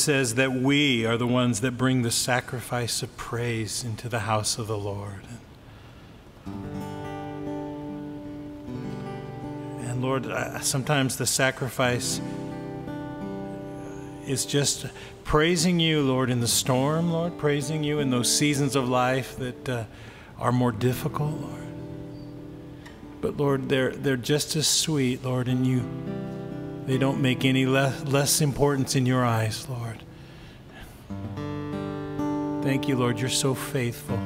says that we are the ones that bring the sacrifice of praise into the house of the Lord. And Lord, sometimes the sacrifice is just praising you, Lord, in the storm, Lord, praising you in those seasons of life that uh, are more difficult, Lord. But Lord, they're, they're just as sweet, Lord, in you they don't make any le- less importance in your eyes, Lord. Thank you, Lord. You're so faithful.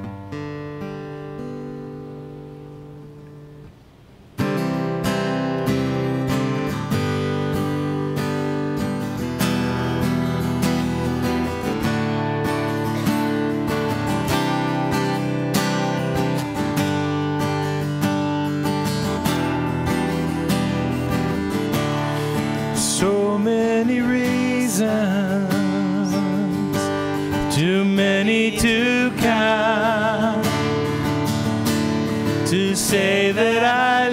too many to count, to say that I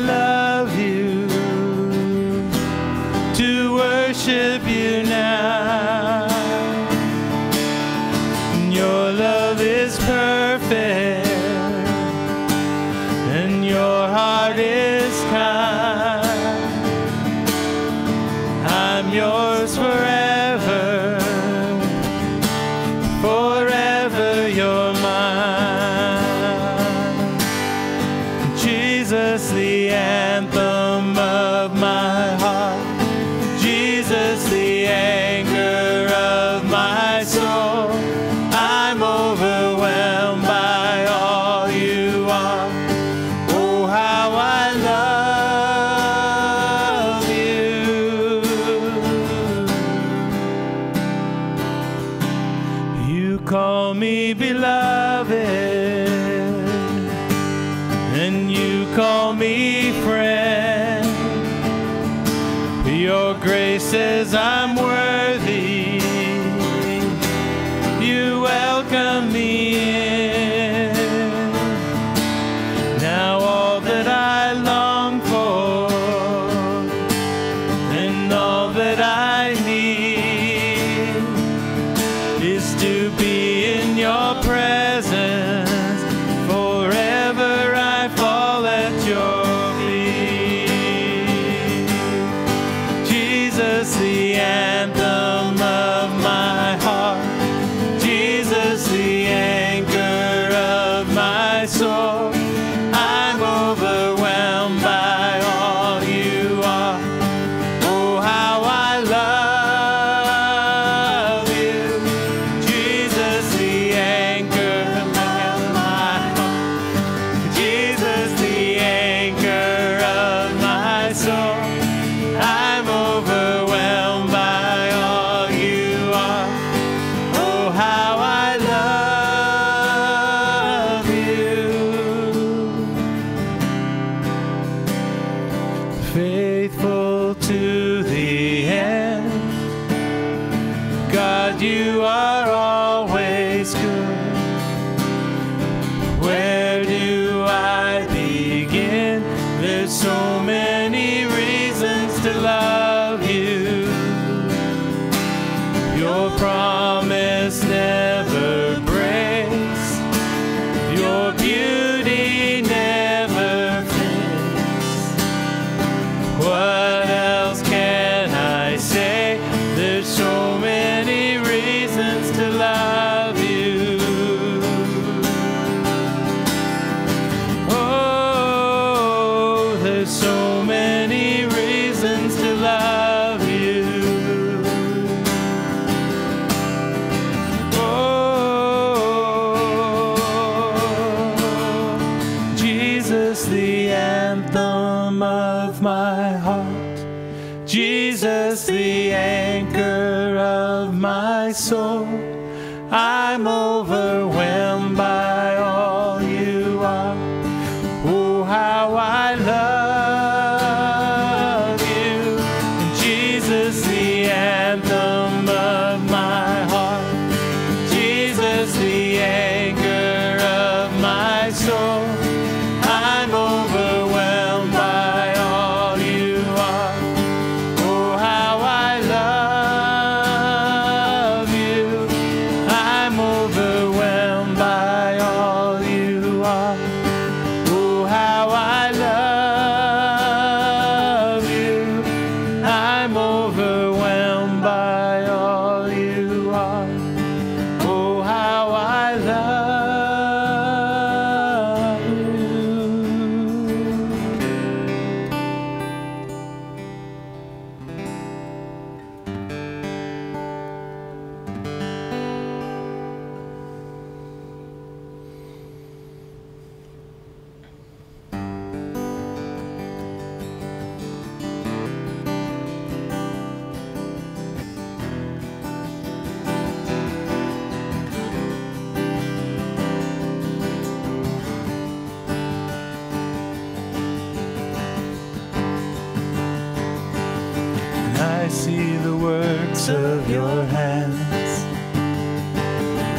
of your hands.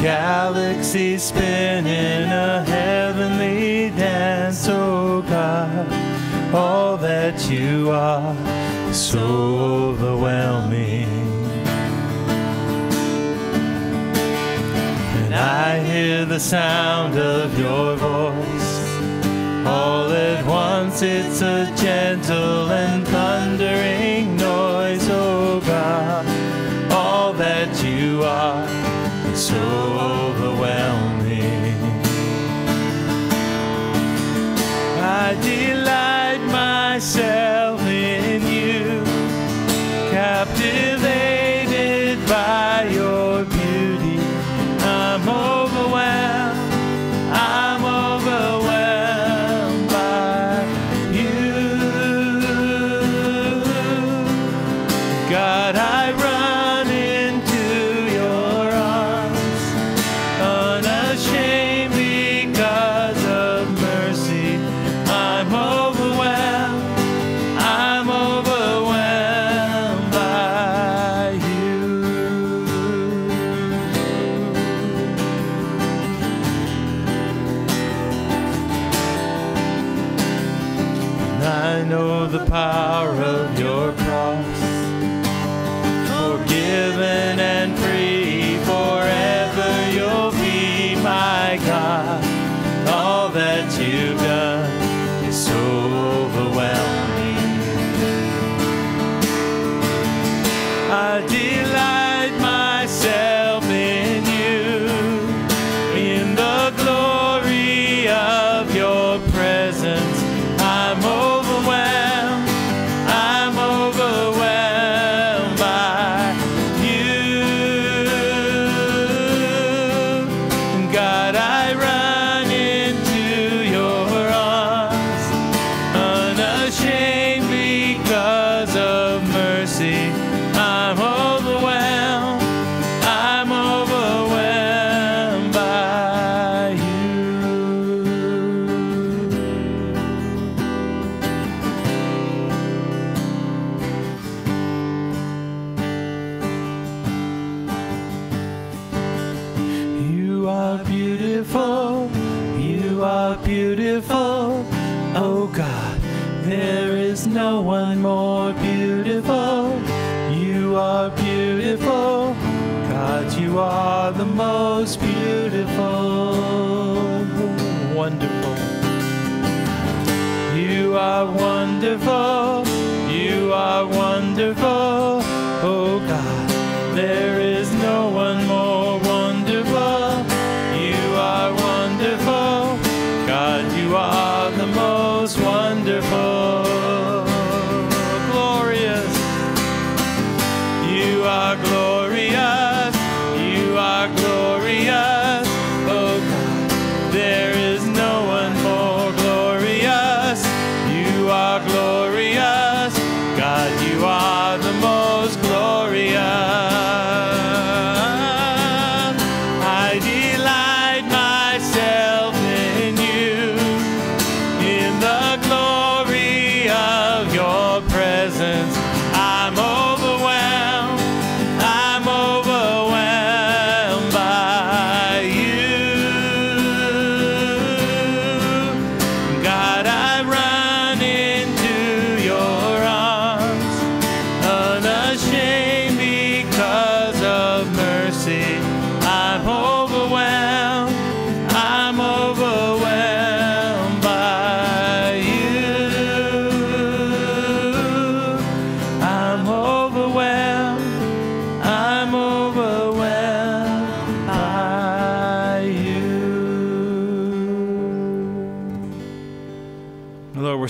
Galaxies spin in a heavenly dance, oh God. All that you are is so overwhelming. And I hear the sound of your voice. All at once it's a gentle and thundering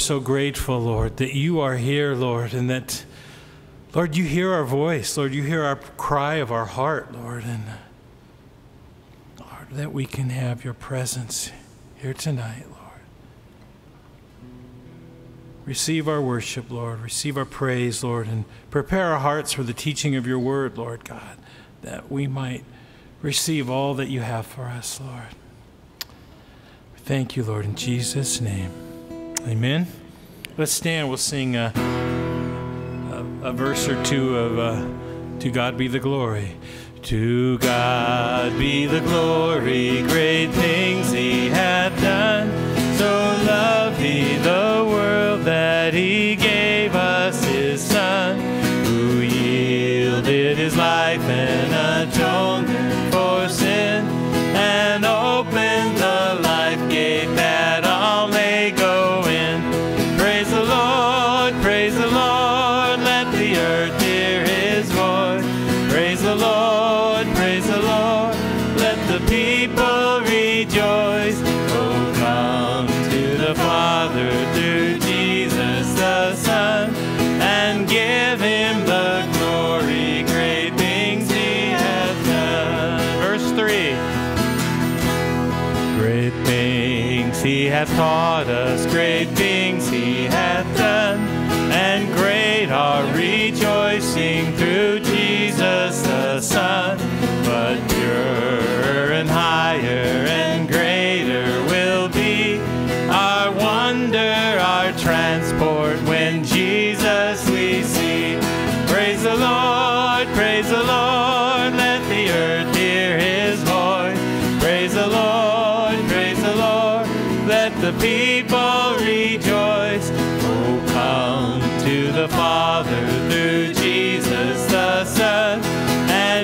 so grateful, Lord, that you are here, Lord, and that, Lord, you hear our voice. Lord, you hear our cry of our heart, Lord, and Lord, that we can have your presence here tonight, Lord. Receive our worship, Lord. Receive our praise, Lord, and prepare our hearts for the teaching of your word, Lord God, that we might receive all that you have for us, Lord. Thank you, Lord, in Jesus' name. Amen. Let's stand. We'll sing a, a, a verse or two of uh, To God Be the Glory. To God be the glory, great things He hath done. So loved He the world that He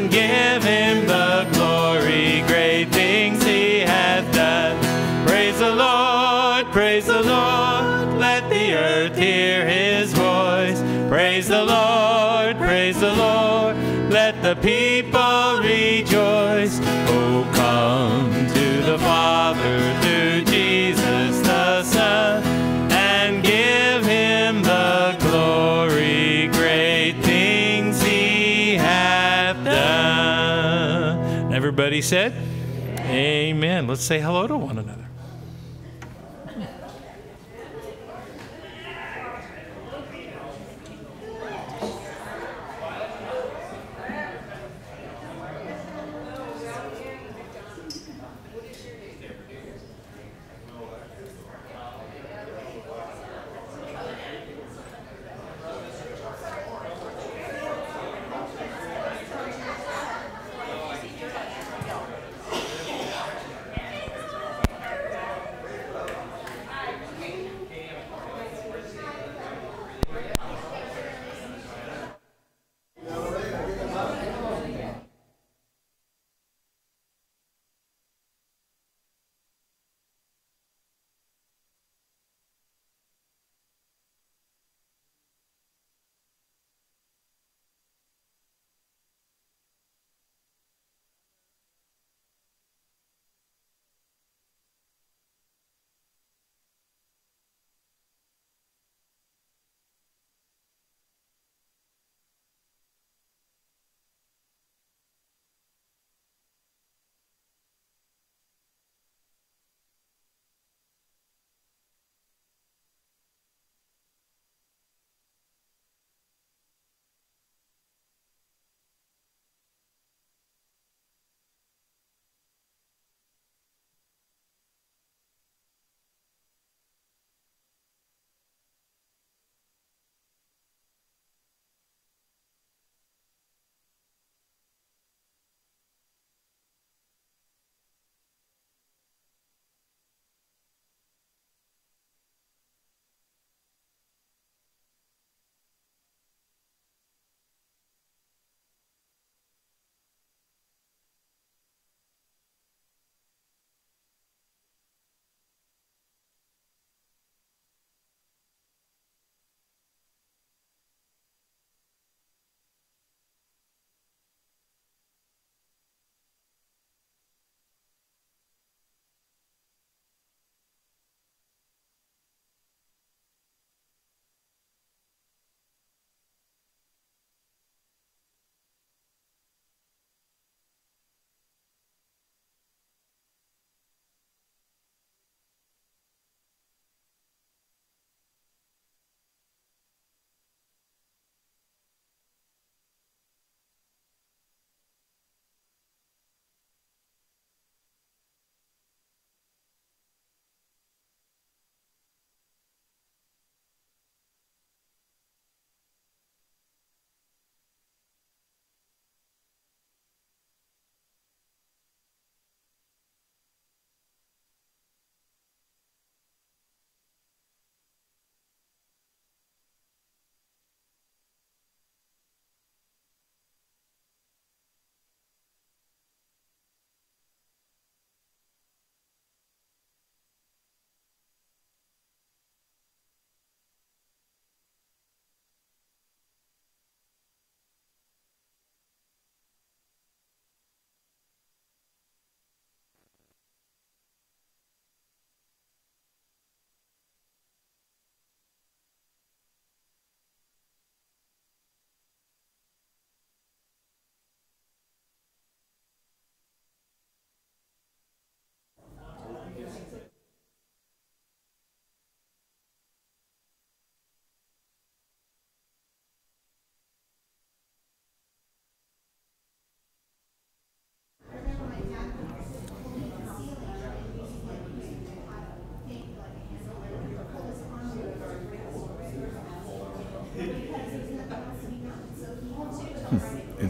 give him the Everybody said, Amen. Let's say hello to one another.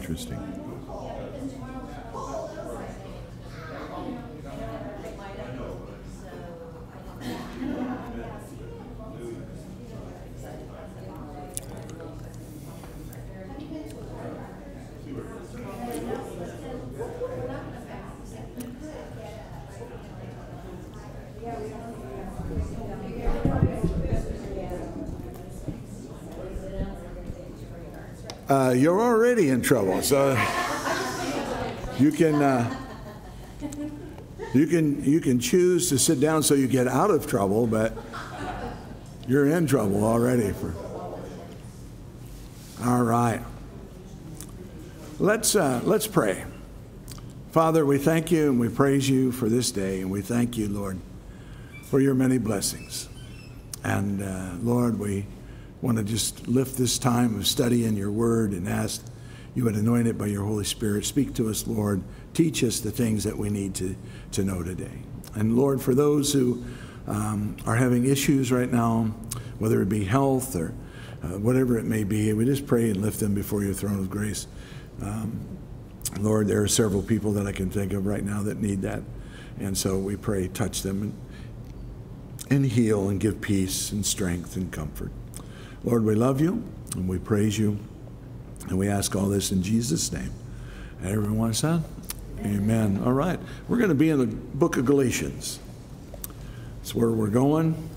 Interesting. Uh, you're already in trouble, so you can uh, you can you can choose to sit down so you get out of trouble, but you're in trouble already. For all right, let's uh, let's pray. Father, we thank you and we praise you for this day, and we thank you, Lord, for your many blessings. And uh, Lord, we want to just lift this time of study in your word and ask you would anoint it by your Holy Spirit. Speak to us, Lord. Teach us the things that we need to, to know today. And Lord, for those who um, are having issues right now, whether it be health or uh, whatever it may be, we just pray and lift them before your throne of grace. Um, Lord, there are several people that I can think of right now that need that. And so we pray, touch them and, and heal and give peace and strength and comfort. Lord, we love you and we praise you. And we ask all this in Jesus' name. Everyone said, Amen. All right. We're going to be in the book of Galatians. That's where we're going.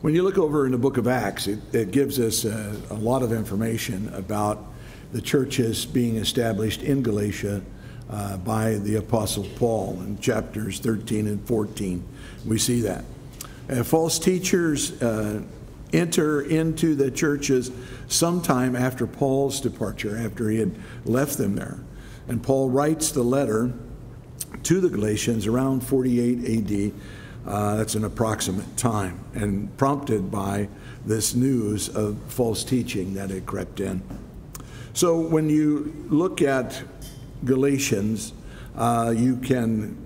When you look over in the book of Acts, it, it gives us a, a lot of information about the church churches being established in Galatia uh, by the Apostle Paul in chapters 13 and 14. We see that. Uh, false teachers uh, enter into the churches sometime after Paul's departure, after he had left them there. And Paul writes the letter to the Galatians around 48 AD. Uh, that's an approximate time, and prompted by this news of false teaching that had crept in. So when you look at Galatians, uh, you can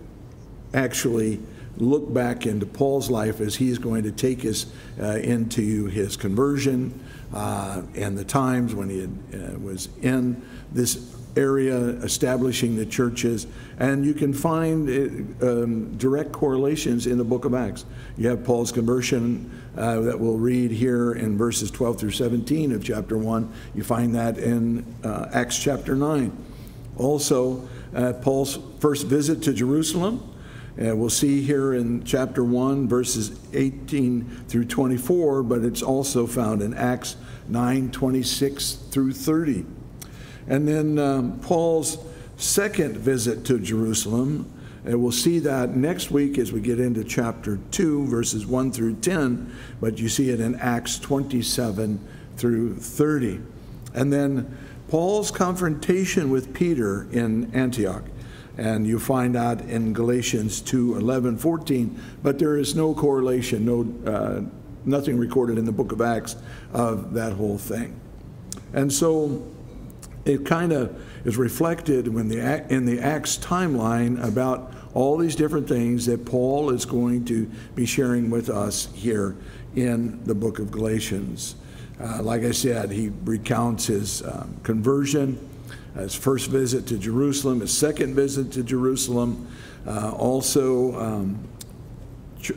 actually look back into Paul's life as he's going to take us uh, into his conversion uh, and the times when he had, uh, was in this area establishing the churches. And you can find uh, um, direct correlations in the book of Acts. You have Paul's conversion uh, that we'll read here in verses 12 through 17 of chapter 1. You find that in uh, Acts chapter 9. Also, uh, Paul's first visit to Jerusalem. Uh, we'll see here in chapter 1, verses 18 through 24, but it's also found in Acts 9 26 through 30. And then um, Paul's second visit to Jerusalem, and we'll see that next week as we get into chapter 2, verses 1 through 10, but you see it in Acts 27 through 30. And then Paul's confrontation with Peter in Antioch. And you find that in Galatians 2 11, 14, but there is no correlation, no, uh, nothing recorded in the book of Acts of that whole thing. And so it kind of is reflected when the in the Acts timeline about all these different things that Paul is going to be sharing with us here in the book of Galatians. Uh, like I said, he recounts his um, conversion, his first visit to Jerusalem, his second visit to Jerusalem. Uh, also, um,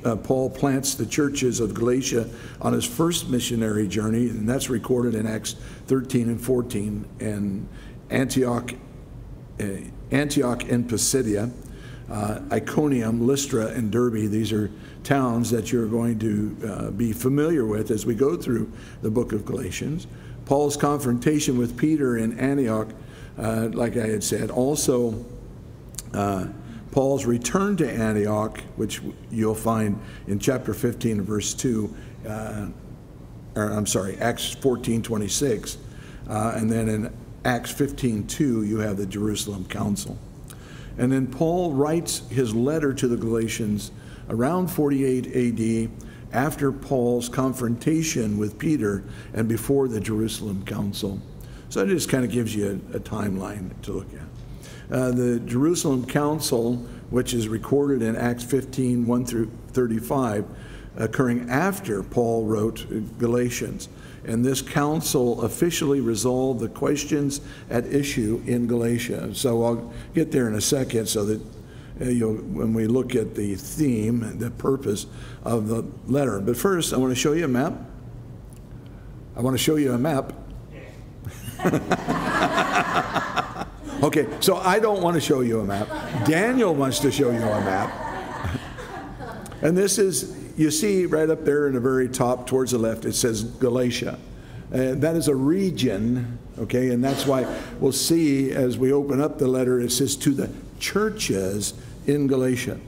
uh, Paul plants the churches of Galatia on his first missionary journey, and that's recorded in Acts 13 and 14. And Antioch, uh, Antioch in Pisidia, uh, Iconium, Lystra, and Derbe. These are towns that you're going to uh, be familiar with as we go through the book of Galatians. Paul's confrontation with Peter in Antioch, uh, like I had said, also uh, Paul's return to Antioch, which you'll find in chapter 15, verse 2, uh, or I'm sorry, Acts 14, 26. Uh, and then in Acts 15, 2, you have the Jerusalem Council. And then Paul writes his letter to the Galatians around 48 AD after Paul's confrontation with Peter and before the Jerusalem Council. So it just kind of gives you a, a timeline to look at. Uh, the Jerusalem Council which is recorded in Acts 15 1 through 35, occurring after Paul wrote Galatians. And this council officially resolved the questions at issue in Galatia. So I'll get there in a second so that uh, you'll, when we look at the theme, the purpose of the letter. But first, I want to show you a map. I want to show you a map. okay, so I don't want to show you a map. Daniel wants to show you a map. and this is, you see right up there in the very top towards the left, it says Galatia. Uh, that is a region, okay, and that's why we'll see as we open up the letter, it says to the churches in Galatia.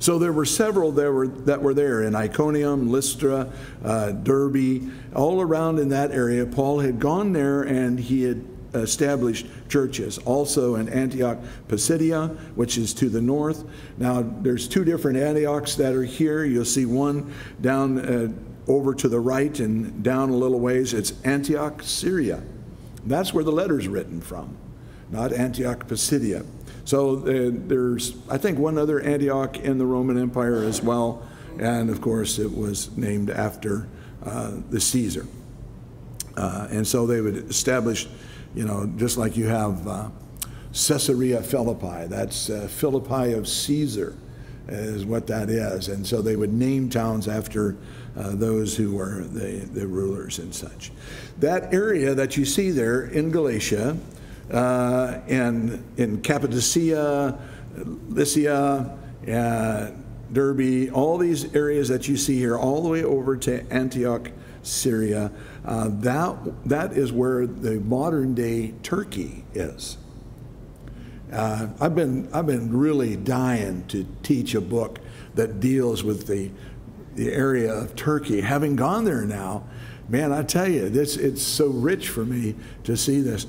So there were several that were, that were there in Iconium, Lystra, uh, Derbe, all around in that area. Paul had gone there and he had established churches. Also in Antioch Pisidia, which is to the north. Now there's two different Antiochs that are here. You'll see one down uh, over to the right and down a little ways. It's Antioch, Syria. That's where the letter's written from, not Antioch Pisidia. So uh, there's, I think, one other Antioch in the Roman Empire as well. And of course, it was named after uh, the Caesar. Uh, and so they would establish, you know, just like you have uh, Caesarea Philippi, that's uh, Philippi of Caesar, is what that is. And so they would name towns after uh, those who were the, the rulers and such. That area that you see there in Galatia, uh, and in Cappadocia, Lycia, uh, Derbe, all these areas that you see here, all the way over to Antioch, Syria, uh, that, that is where the modern day Turkey is. Uh, I've, been, I've been really dying to teach a book that deals with the, the area of Turkey. Having gone there now, man, I tell you, this, it's so rich for me to see this.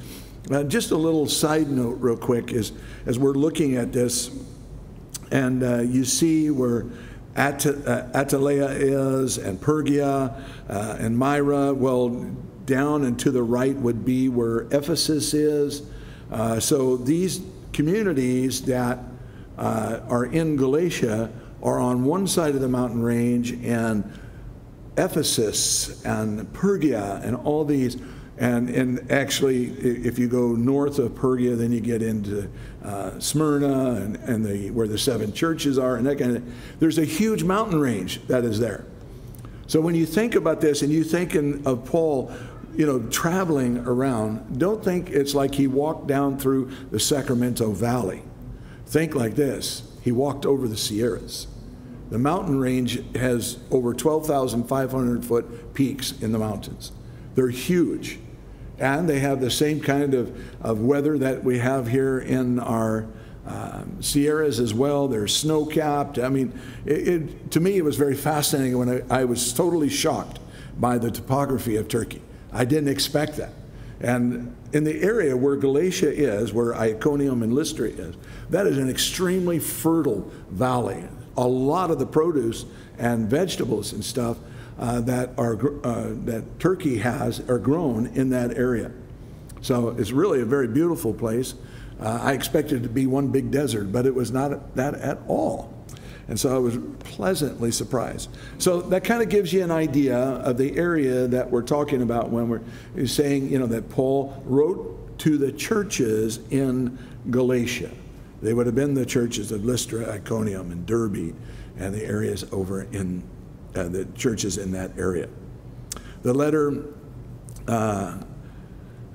Uh, just a little side note, real quick, is as we're looking at this, and uh, you see where At- uh, Attalia is, and Pergia, uh, and Myra. Well, down and to the right would be where Ephesus is. Uh, so these communities that uh, are in Galatia are on one side of the mountain range, and Ephesus and Pergia and all these and, and actually, if you go north of Pergia, then you get into uh, Smyrna and, and the, where the seven churches are, and that kind of. There's a huge mountain range that is there. So when you think about this, and you think in, of Paul, you know, traveling around, don't think it's like he walked down through the Sacramento Valley. Think like this: he walked over the Sierras. The mountain range has over 12,500 foot peaks in the mountains. They're huge and they have the same kind of, of weather that we have here in our um, Sierras as well. They're snow capped. I mean, it, it, to me, it was very fascinating when I, I, was totally shocked by the topography of Turkey. I didn't expect that. And in the area where Galatia is, where Iconium and Lystra is, that is an extremely fertile valley. A lot of the produce and vegetables and stuff uh, that are uh, that Turkey has are grown in that area. So it's really a very beautiful place. Uh, I expected it to be one big desert, but it was not that at all. And so I was pleasantly surprised. So that kind of gives you an idea of the area that we're talking about when we're saying, you know, that Paul wrote to the churches in Galatia. They would have been the churches of Lystra, Iconium, and Derbe, and the areas over in uh, the churches in that area. The letter, uh,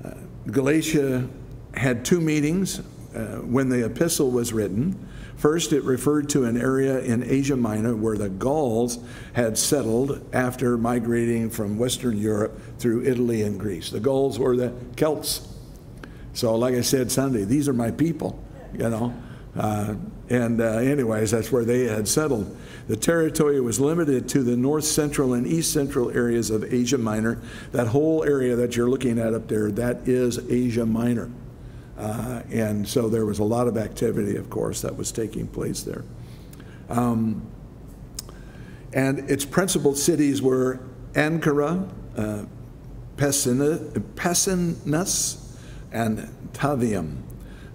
uh, Galatia had two meetings uh, when the epistle was written. First, it referred to an area in Asia Minor where the Gauls had settled after migrating from Western Europe through Italy and Greece. The Gauls were the Celts. So, like I said Sunday, these are my people, you know. Uh, and, uh, anyways, that's where they had settled. The territory was limited to the north central and east central areas of Asia Minor. That whole area that you're looking at up there, that is Asia Minor. Uh, and so there was a lot of activity, of course, that was taking place there. Um, and its principal cities were Ankara, uh, Pessinus, and Tavium.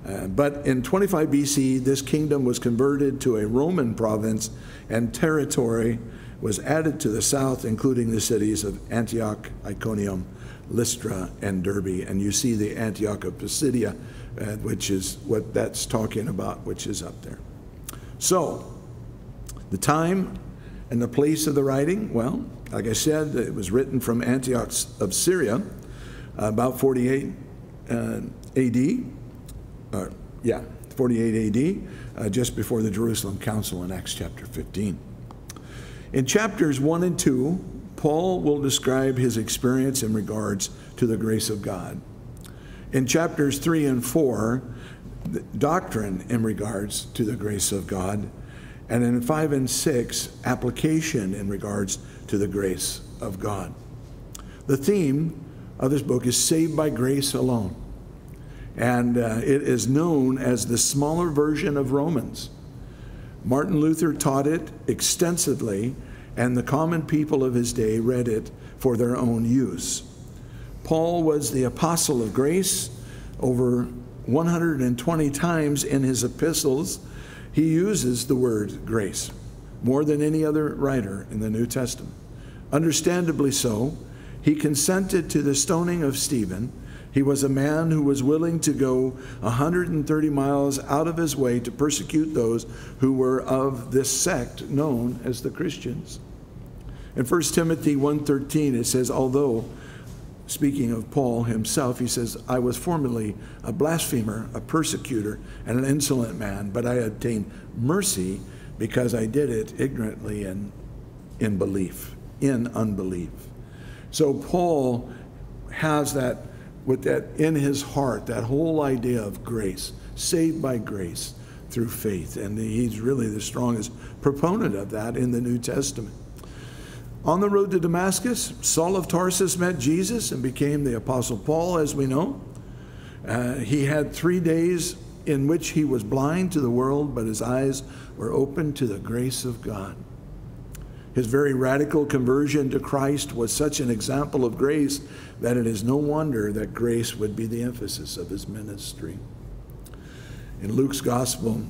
Uh, but in 25 BC, this kingdom was converted to a Roman province, and territory was added to the south, including the cities of Antioch, Iconium, Lystra, and Derbe. And you see the Antioch of Pisidia, uh, which is what that's talking about, which is up there. So, the time and the place of the writing, well, like I said, it was written from Antioch of Syria, about 48 uh, AD. Uh, yeah, 48 AD, uh, just before the Jerusalem Council in Acts chapter 15. In chapters 1 and 2, Paul will describe his experience in regards to the grace of God. In chapters 3 and 4, doctrine in regards to the grace of God. And in 5 and 6, application in regards to the grace of God. The theme of this book is Saved by Grace Alone. And uh, it is known as the smaller version of Romans. Martin Luther taught it extensively, and the common people of his day read it for their own use. Paul was the apostle of grace. Over 120 times in his epistles, he uses the word grace more than any other writer in the New Testament. Understandably so, he consented to the stoning of Stephen he was a man who was willing to go 130 miles out of his way to persecute those who were of this sect known as the Christians. In 1 Timothy 1:13 it says although speaking of Paul himself he says I was formerly a blasphemer, a persecutor and an insolent man, but I obtained mercy because I did it ignorantly and in belief, in unbelief. So Paul has that with that in his heart, that whole idea of grace, saved by grace through faith. And he's really the strongest proponent of that in the New Testament. On the road to Damascus, Saul of Tarsus met Jesus and became the Apostle Paul, as we know. Uh, he had three days in which he was blind to the world, but his eyes were opened to the grace of God. His very radical conversion to Christ was such an example of grace that it is no wonder that grace would be the emphasis of his ministry. In Luke's Gospel,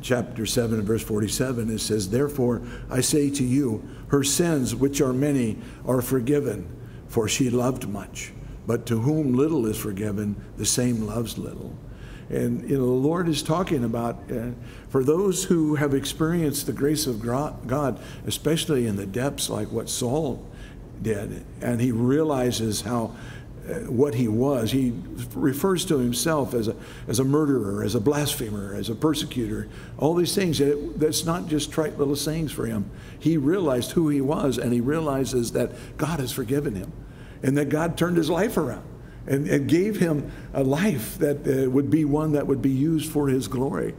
chapter 7 verse 47, it says, Therefore I say to you, her sins, which are many, are forgiven, for she loved much. But to whom little is forgiven, the same loves little. And you know, the Lord is talking about uh, for those who have experienced the grace of God, especially in the depths like what Saul did, and he realizes how uh, what he was. He refers to himself as a, as a murderer, as a blasphemer, as a persecutor, all these things. It, that's not just trite little sayings for him. He realized who he was, and he realizes that God has forgiven him, and that God turned his life around and, and gave him a life that uh, would be one that would be used for his glory.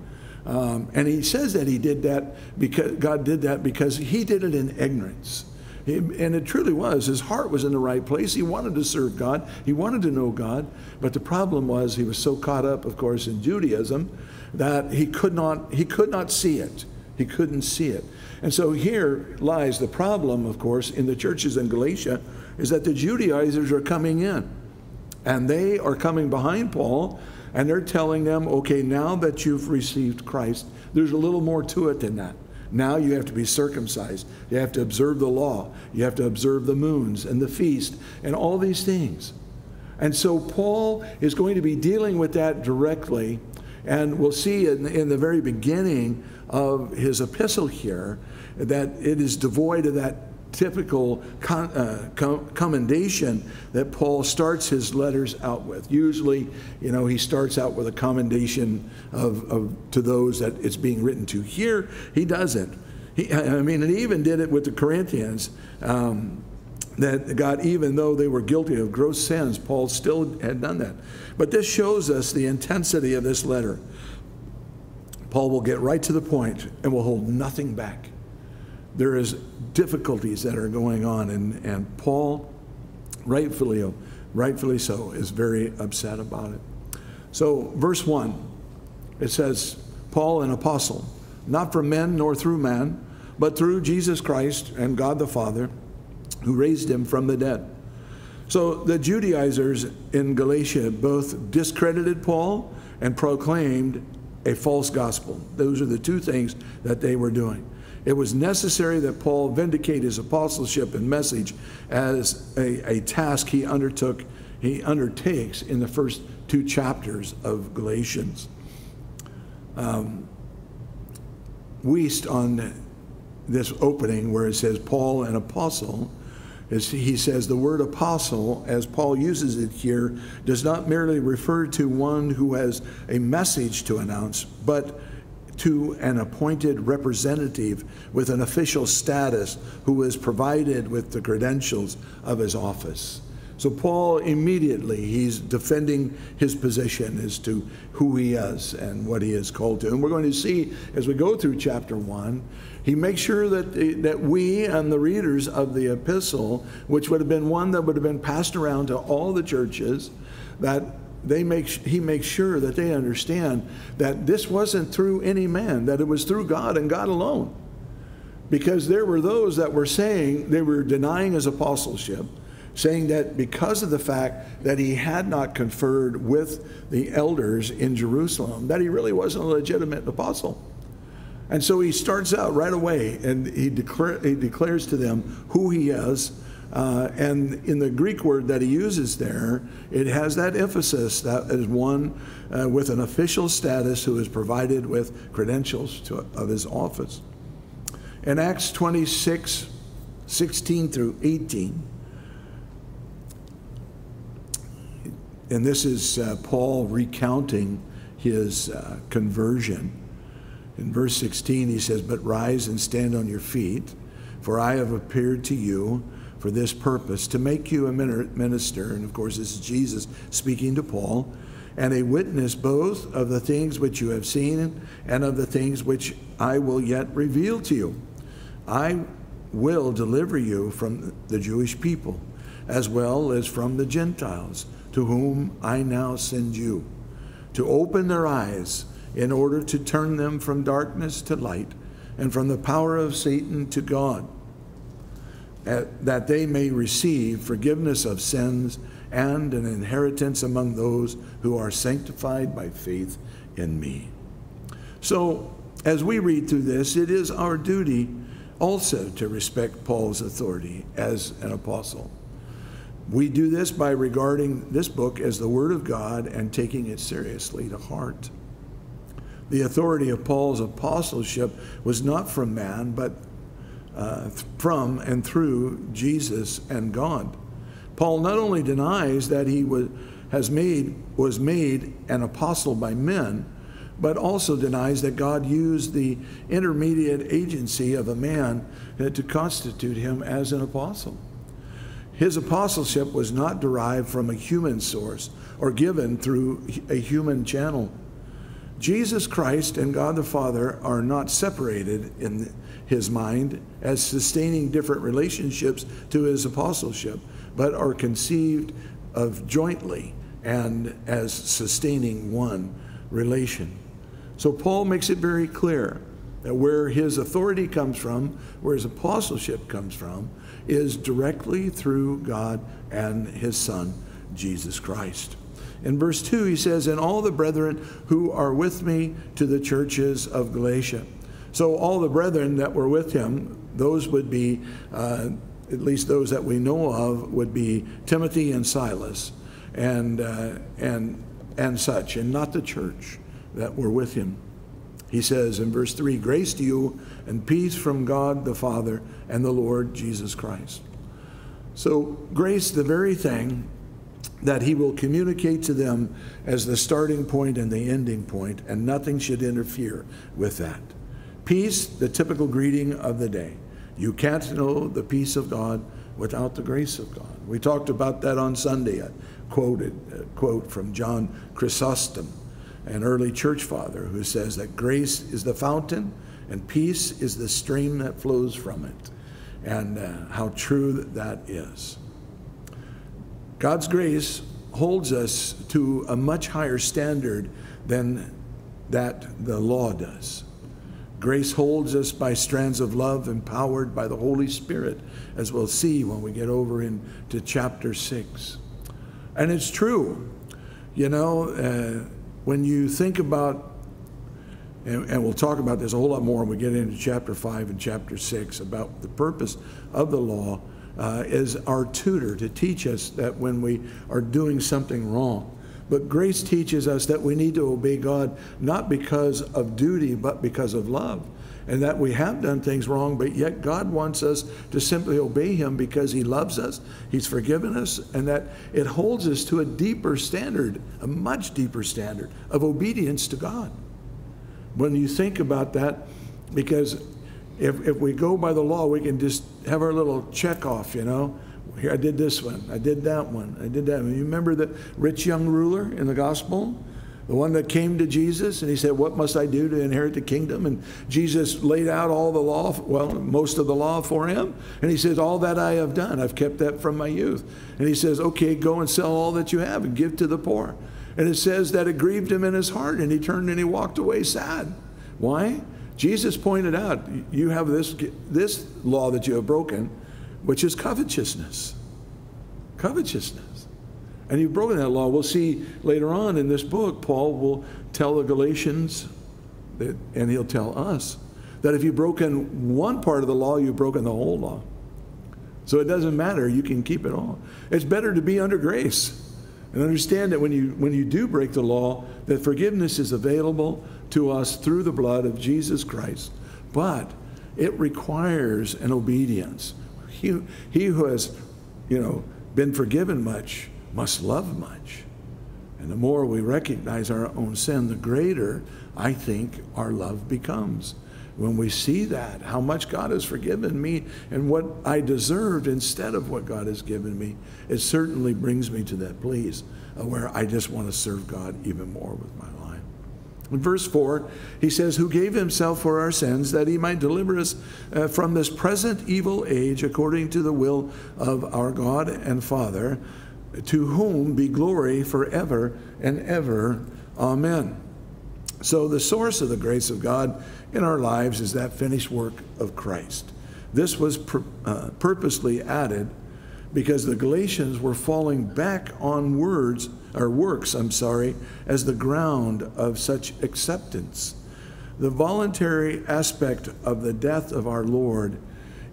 Um, and he says that he did that because God did that because he did it in ignorance. He, and it truly was. His heart was in the right place. He wanted to serve God. He wanted to know God. But the problem was he was so caught up, of course, in Judaism that he could not, he could not see it. He couldn't see it. And so here lies the problem, of course, in the churches in Galatia, is that the Judaizers are coming in. And they are coming behind Paul and they're telling them, okay, now that you've received Christ, there's a little more to it than that. Now you have to be circumcised. You have to observe the law. You have to observe the moons and the feast and all these things. And so Paul is going to be dealing with that directly. And we'll see in, in the very beginning of his epistle here that it is devoid of that typical con, uh, commendation that Paul starts his letters out with. Usually, you know, he starts out with a commendation of, of to those that it's being written to. Here, he doesn't. He, I mean, and he even did it with the Corinthians. Um, that God, even though they were guilty of gross sins, Paul still had done that. But this shows us the intensity of this letter. Paul will get right to the point and will hold nothing back there is difficulties that are going on, and, and Paul, rightfully, rightfully so, is very upset about it. So, verse 1, it says, Paul, an apostle, not from men nor through man, but through Jesus Christ and God the Father, who raised him from the dead. So the Judaizers in Galatia both discredited Paul and proclaimed a false gospel. Those are the two things that they were doing. It was necessary that Paul vindicate his apostleship and message as a, a task he undertook, he undertakes in the first two chapters of Galatians. Um, on this opening where it says Paul an apostle, he says the word apostle, as Paul uses it here, does not merely refer to one who has a message to announce, but to an appointed representative with an official status who is provided with the credentials of his office. So Paul immediately he's defending his position as to who he is and what he is called to. And we're going to see as we go through chapter 1, he makes sure that that we and the readers of the epistle, which would have been one that would have been passed around to all the churches, that they make he makes sure that they understand that this wasn't through any man, that it was through God and God alone. Because there were those that were saying they were denying his apostleship saying that because of the fact that he had not conferred with the elders in Jerusalem, that he really wasn't a legitimate apostle. And so he starts out right away and he, declare, he declares to them who he is. Uh, and in the Greek word that he uses there, it has that emphasis that is one uh, with an official status who is provided with credentials to, of his office. In Acts 26, 16 through 18, and this is uh, Paul recounting his uh, conversion. In verse 16, he says, But rise and stand on your feet, for I have appeared to you for this purpose, to make you a minister. And of course, this is Jesus speaking to Paul, and a witness both of the things which you have seen and of the things which I will yet reveal to you. I will deliver you from the Jewish people, as well as from the Gentiles to whom I now send you, to open their eyes in order to turn them from darkness to light and from the power of Satan to God, that they may receive forgiveness of sins and an inheritance among those who are sanctified by faith in me. So, as we read through this, it is our duty also to respect Paul's authority as an apostle. We do this by regarding this book as the Word of God and taking it seriously to heart. The authority of Paul's apostleship was not from man, but uh, from and through Jesus and God. Paul not only denies that he was, has made, was made an apostle by men, but also denies that God used the intermediate agency of a man to constitute him as an apostle. His apostleship was not derived from a human source or given through a human channel. Jesus Christ and God the Father are not separated in his mind as sustaining different relationships to his apostleship, but are conceived of jointly and as sustaining one relation. So Paul makes it very clear that where his authority comes from, where his apostleship comes from, is directly through God and his Son, Jesus Christ. In verse 2, he says, And all the brethren who are with me to the churches of Galatia. So, all the brethren that were with him, those would be, uh, at least those that we know of, would be Timothy and Silas and, uh, and, and such, and not the church that were with him. He says in verse 3 Grace to you and peace from God the Father and the Lord Jesus Christ. So, grace, the very thing that he will communicate to them as the starting point and the ending point, and nothing should interfere with that. Peace, the typical greeting of the day. You can't know the peace of God without the grace of God. We talked about that on Sunday. I quoted a quote from John Chrysostom an early church father who says that grace is the fountain and peace is the stream that flows from it, and uh, how true that is. God's grace holds us to a much higher standard than that the law does. Grace holds us by strands of love empowered by the Holy Spirit, as we'll see when we get over into chapter 6. And it's true. You know, uh, when you think about, and, and, we'll talk about this a whole lot more when we get into chapter 5 and chapter 6 about the purpose of the law uh, as our tutor to teach us that when we are doing something wrong. But grace teaches us that we need to obey God not because of duty, but because of love and that we have done things wrong, but yet God wants us to simply obey Him because He loves us, He's forgiven us, and that it holds us to a deeper standard, a much deeper standard of obedience to God. When you think about that, because if, if we go by the law, we can just have our little check off, you know. Here, I did this one, I did that one, I did that one. You remember the rich young ruler in the gospel? the one that came to Jesus and he said, What must I do to inherit the kingdom? And Jesus laid out all the law, well, most of the law for him. And he says, All that I have done, I've kept that from my youth. And he says, Okay, go and sell all that you have and give to the poor. And it says that it grieved him in his heart and he turned and he walked away sad. Why? Jesus pointed out, You have this, this law that you have broken, which is covetousness. Covetousness and you've broken that law. We'll see later on in this book, Paul will tell the Galatians, that, and he'll tell us, that if you've broken one part of the law, you've broken the whole law. So it doesn't matter, you can keep it all. It's better to be under grace and understand that when you, when you do break the law, that forgiveness is available to us through the blood of Jesus Christ. But it requires an obedience. He, he who has, you know, been forgiven much must love much. And the more we recognize our own sin, the greater I think our love becomes. When we see that, how much God has forgiven me and what I deserved instead of what God has given me, it certainly brings me to that place where I just want to serve God even more with my verse 4, he says, Who gave himself for our sins that he might deliver us uh, from this present evil age according to the will of our God and Father to whom be glory forever and ever. Amen. So, the source of the grace of God in our lives is that finished work of Christ. This was uh, purposely added because the Galatians were falling back on words or works, I'm sorry, as the ground of such acceptance. The voluntary aspect of the death of our Lord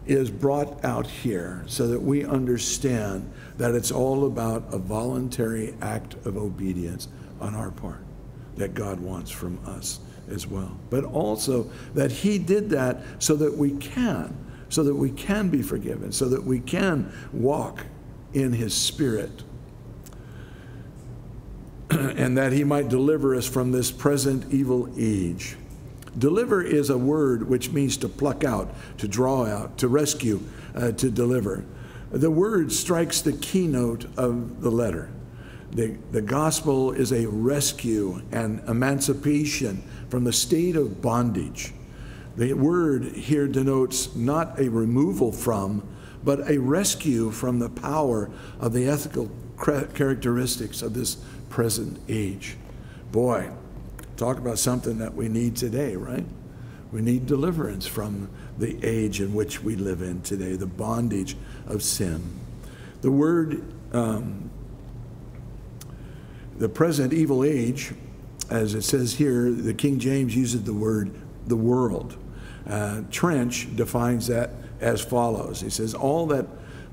is brought out here so that we understand that it's all about a voluntary act of obedience on our part that God wants from us as well. But also that He did that so that we can, so that we can be forgiven, so that we can walk in His Spirit. and that He might deliver us from this present evil age. Deliver is a word which means to pluck out, to draw out, to rescue, uh, to deliver. The word strikes the keynote of the letter. The, the gospel is a rescue and emancipation from the state of bondage. The word here denotes not a removal from, but a rescue from the power of the ethical characteristics of this present age. Boy, talk about something that we need today, right? We need deliverance from the age in which we live in today, the bondage of sin. The word, um, the present evil age, as it says here, the King James uses the word the world. Uh, Trench defines that as follows. He says, All that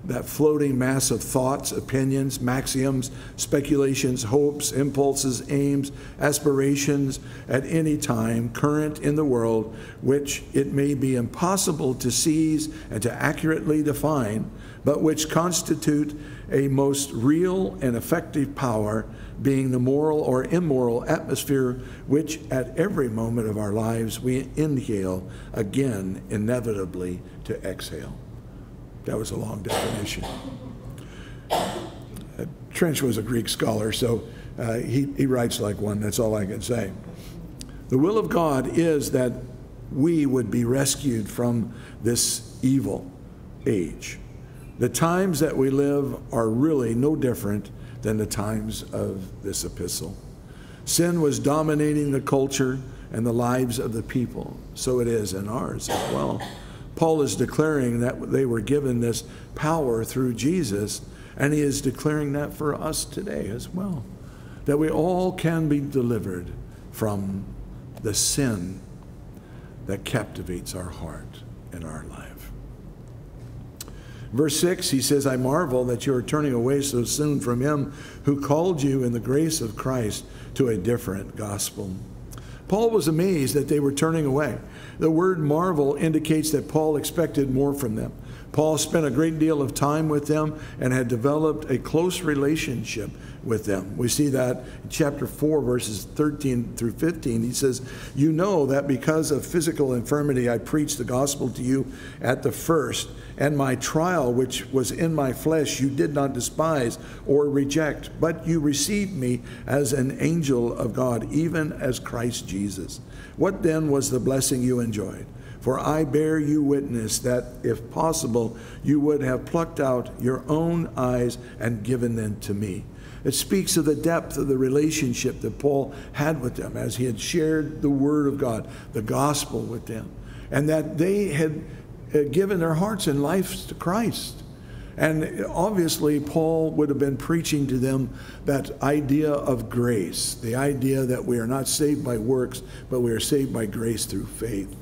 that floating mass of thoughts, opinions, maxims, speculations, hopes, impulses, aims, aspirations at any time current in the world, which it may be impossible to seize and to accurately define, but which constitute a most real and effective power, being the moral or immoral atmosphere which at every moment of our lives we inhale, again, inevitably to exhale. That was a long definition. Uh, Trench was a Greek scholar, so uh, he, he writes like one. That's all I can say. The will of God is that we would be rescued from this evil age. The times that we live are really no different than the times of this epistle. Sin was dominating the culture and the lives of the people, so it is in ours as well. Paul is declaring that they were given this power through Jesus, and he is declaring that for us today as well. that we all can be delivered from the sin that captivates our heart and our life. Verse 6, he says, I marvel that you are turning away so soon from him who called you in the grace of Christ to a different gospel. Paul was amazed that they were turning away. The word marvel indicates that Paul expected more from them. Paul spent a great deal of time with them and had developed a close relationship with them. We see that in chapter 4, verses 13 through 15. He says, You know that because of physical infirmity, I preached the gospel to you at the first, and my trial, which was in my flesh, you did not despise or reject, but you received me as an angel of God, even as Christ Jesus. What then was the blessing you enjoyed? For I bear you witness that, if possible, you would have plucked out your own eyes and given them to me. It speaks of the depth of the relationship that Paul had with them as he had shared the Word of God, the gospel with them, and that they had uh, given their hearts and lives to Christ. And obviously, Paul would have been preaching to them that idea of grace, the idea that we are not saved by works, but we are saved by grace through faith.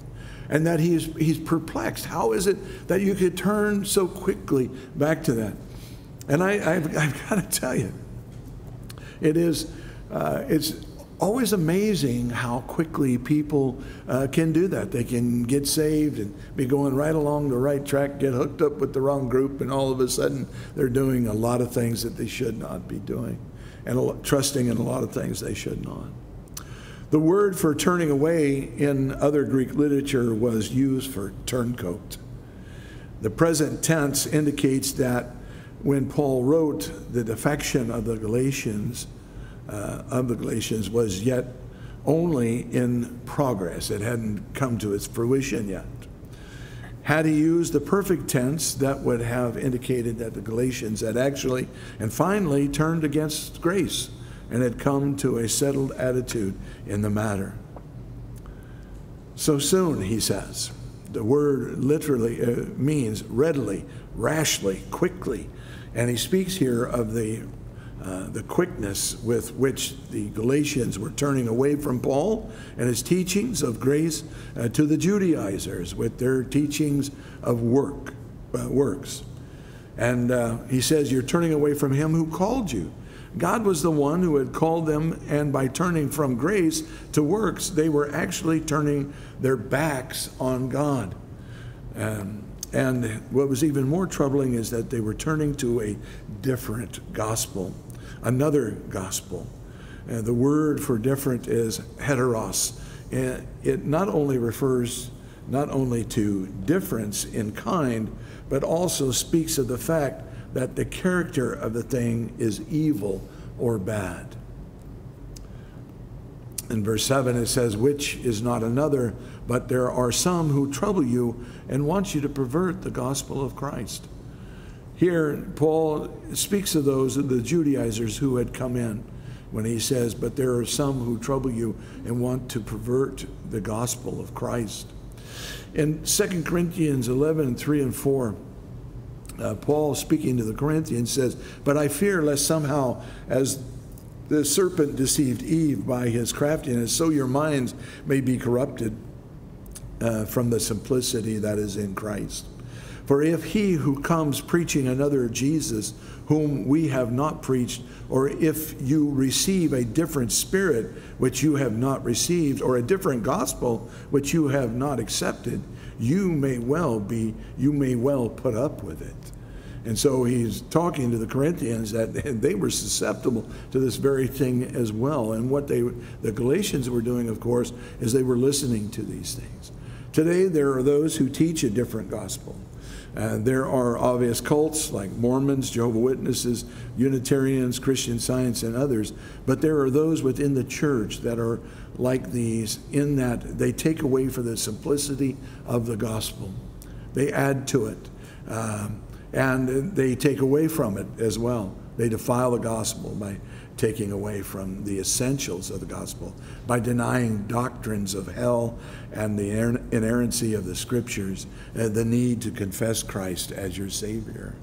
And that he's, he's perplexed. How is it that you could turn so quickly back to that? And I, I've, I've got to tell you, it is, uh, it's always amazing how quickly people uh, can do that. They can get saved and be going right along the right track, get hooked up with the wrong group, and all of a sudden they're doing a lot of things that they should not be doing and lot, trusting in a lot of things they should not. The word for turning away in other Greek literature was used for turncoat. The present tense indicates that when Paul wrote the defection of the Galatians, uh, of the Galatians was yet only in progress. It hadn't come to its fruition yet. Had he used the perfect tense, that would have indicated that the Galatians had actually and finally turned against grace and had come to a settled attitude in the matter. So soon, he says. The word literally uh, means readily, rashly, quickly. And he speaks here of the uh, the quickness with which the Galatians were turning away from Paul and his teachings of grace uh, to the Judaizers with their teachings of work, uh, works. And uh, he says, You're turning away from him who called you. God was the one who had called them, and by turning from grace to works, they were actually turning their backs on God. Um, and what was even more troubling is that they were turning to a different gospel another gospel. Uh, the word for different is heteros. And it not only refers not only to difference in kind, but also speaks of the fact that the character of the thing is evil or bad. In verse 7, it says, Which is not another, but there are some who trouble you and want you to pervert the gospel of Christ. Here, Paul speaks of those, the Judaizers who had come in, when he says, But there are some who trouble you and want to pervert the gospel of Christ. In 2 Corinthians 11, 3 and 4, uh, Paul, speaking to the Corinthians, says, But I fear lest somehow, as the serpent deceived Eve by his craftiness, so your minds may be corrupted uh, from the simplicity that is in Christ. For if he who comes preaching another Jesus, whom we have not preached, or if you receive a different spirit which you have not received, or a different gospel which you have not accepted, you may well be, you may well put up with it. And so he's talking to the Corinthians that they were susceptible to this very thing as well. And what they, the Galatians were doing, of course, is they were listening to these things. Today, there are those who teach a different gospel. There are obvious cults like Mormons, Jehovah Witnesses, Unitarians, Christian Science, and others, but there are those within the church that are like these in that they take away for the simplicity of the gospel. They add to it, um, and they take away from it as well. They defile the gospel by taking away from the essentials of the gospel by denying doctrines of hell and the inerrancy of the scriptures, uh, the need to confess Christ as your Savior.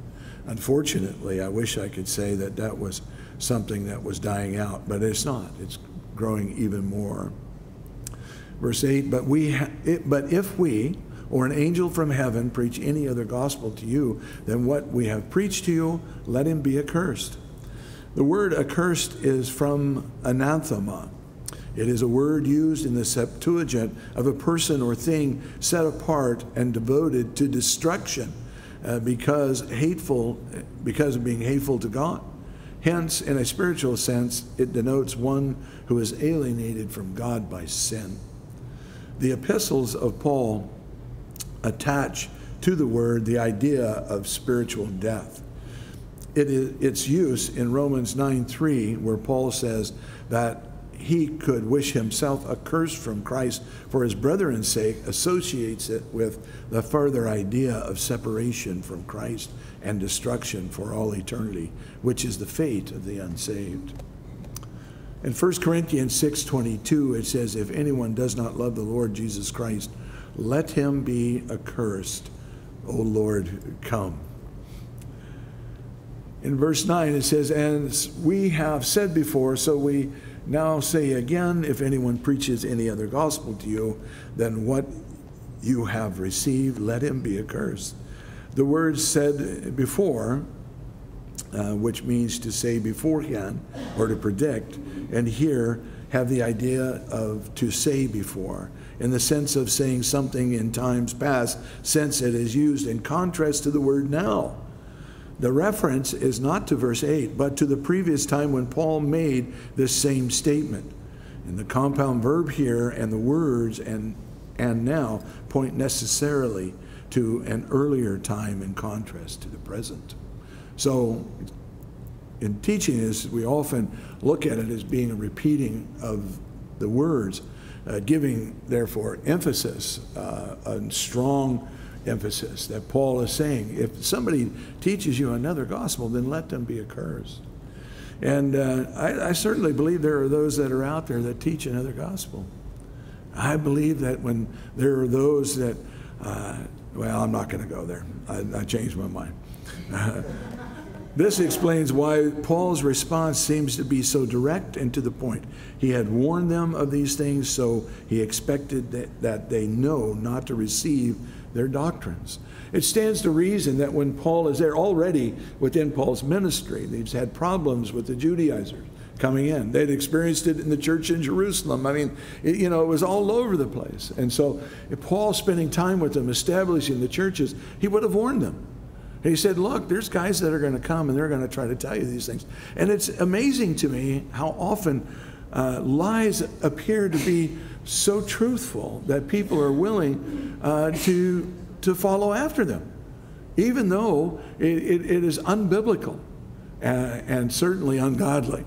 Unfortunately, I wish I could say that that was something that was dying out, but it's not. It's growing even more. Verse 8, but, we it, but if we, or an angel from heaven, preach any other gospel to you than what we have preached to you, let him be accursed. The word accursed is from anathema. It is a word used in the Septuagint of a person or thing set apart and devoted to destruction uh, because hateful, because of being hateful to God. Hence, in a spiritual sense, it denotes one who is alienated from God by sin. The epistles of Paul attach to the word the idea of spiritual death. It is, its use in Romans 9 3, where Paul says that he could wish himself accursed from Christ for his brethren's sake, associates it with the further idea of separation from Christ and destruction for all eternity, which is the fate of the unsaved. In 1 Corinthians 6:22 it says if anyone does not love the Lord Jesus Christ let him be accursed O Lord come In verse 9 it says and we have said before so we now say again if anyone preaches any other gospel to you than what you have received let him be accursed The word said before uh, which means to say beforehand or to predict, and here have the idea of to say before, in the sense of saying something in times past, since it is used in contrast to the word now. The reference is not to verse 8, but to the previous time when Paul made this same statement. And the compound verb here and the words and, and now point necessarily to an earlier time in contrast to the present. So in teaching this, we often look at it as being a repeating of the words, uh, giving, therefore, emphasis, uh, a strong emphasis that Paul is saying. If somebody teaches you another gospel, then let them be accursed. And uh, I, I, certainly believe there are those that are out there that teach another gospel. I believe that when there are those that, uh, well, I'm not going to go there. I, I changed my mind. This explains why Paul's response seems to be so direct and to the point. He had warned them of these things, so he expected that, that they know not to receive their doctrines. It stands to reason that when Paul is there already within Paul's ministry, he's had problems with the Judaizers coming in. They'd experienced it in the church in Jerusalem. I mean, it, you know, it was all over the place. And so, if Paul spending time with them, establishing the churches, he would have warned them. He said, Look, there's guys that are going to come and they're going to try to tell you these things. And it's amazing to me how often uh, lies appear to be so truthful that people are willing uh, to, to follow after them, even though it, it, it is unbiblical uh, and certainly ungodly.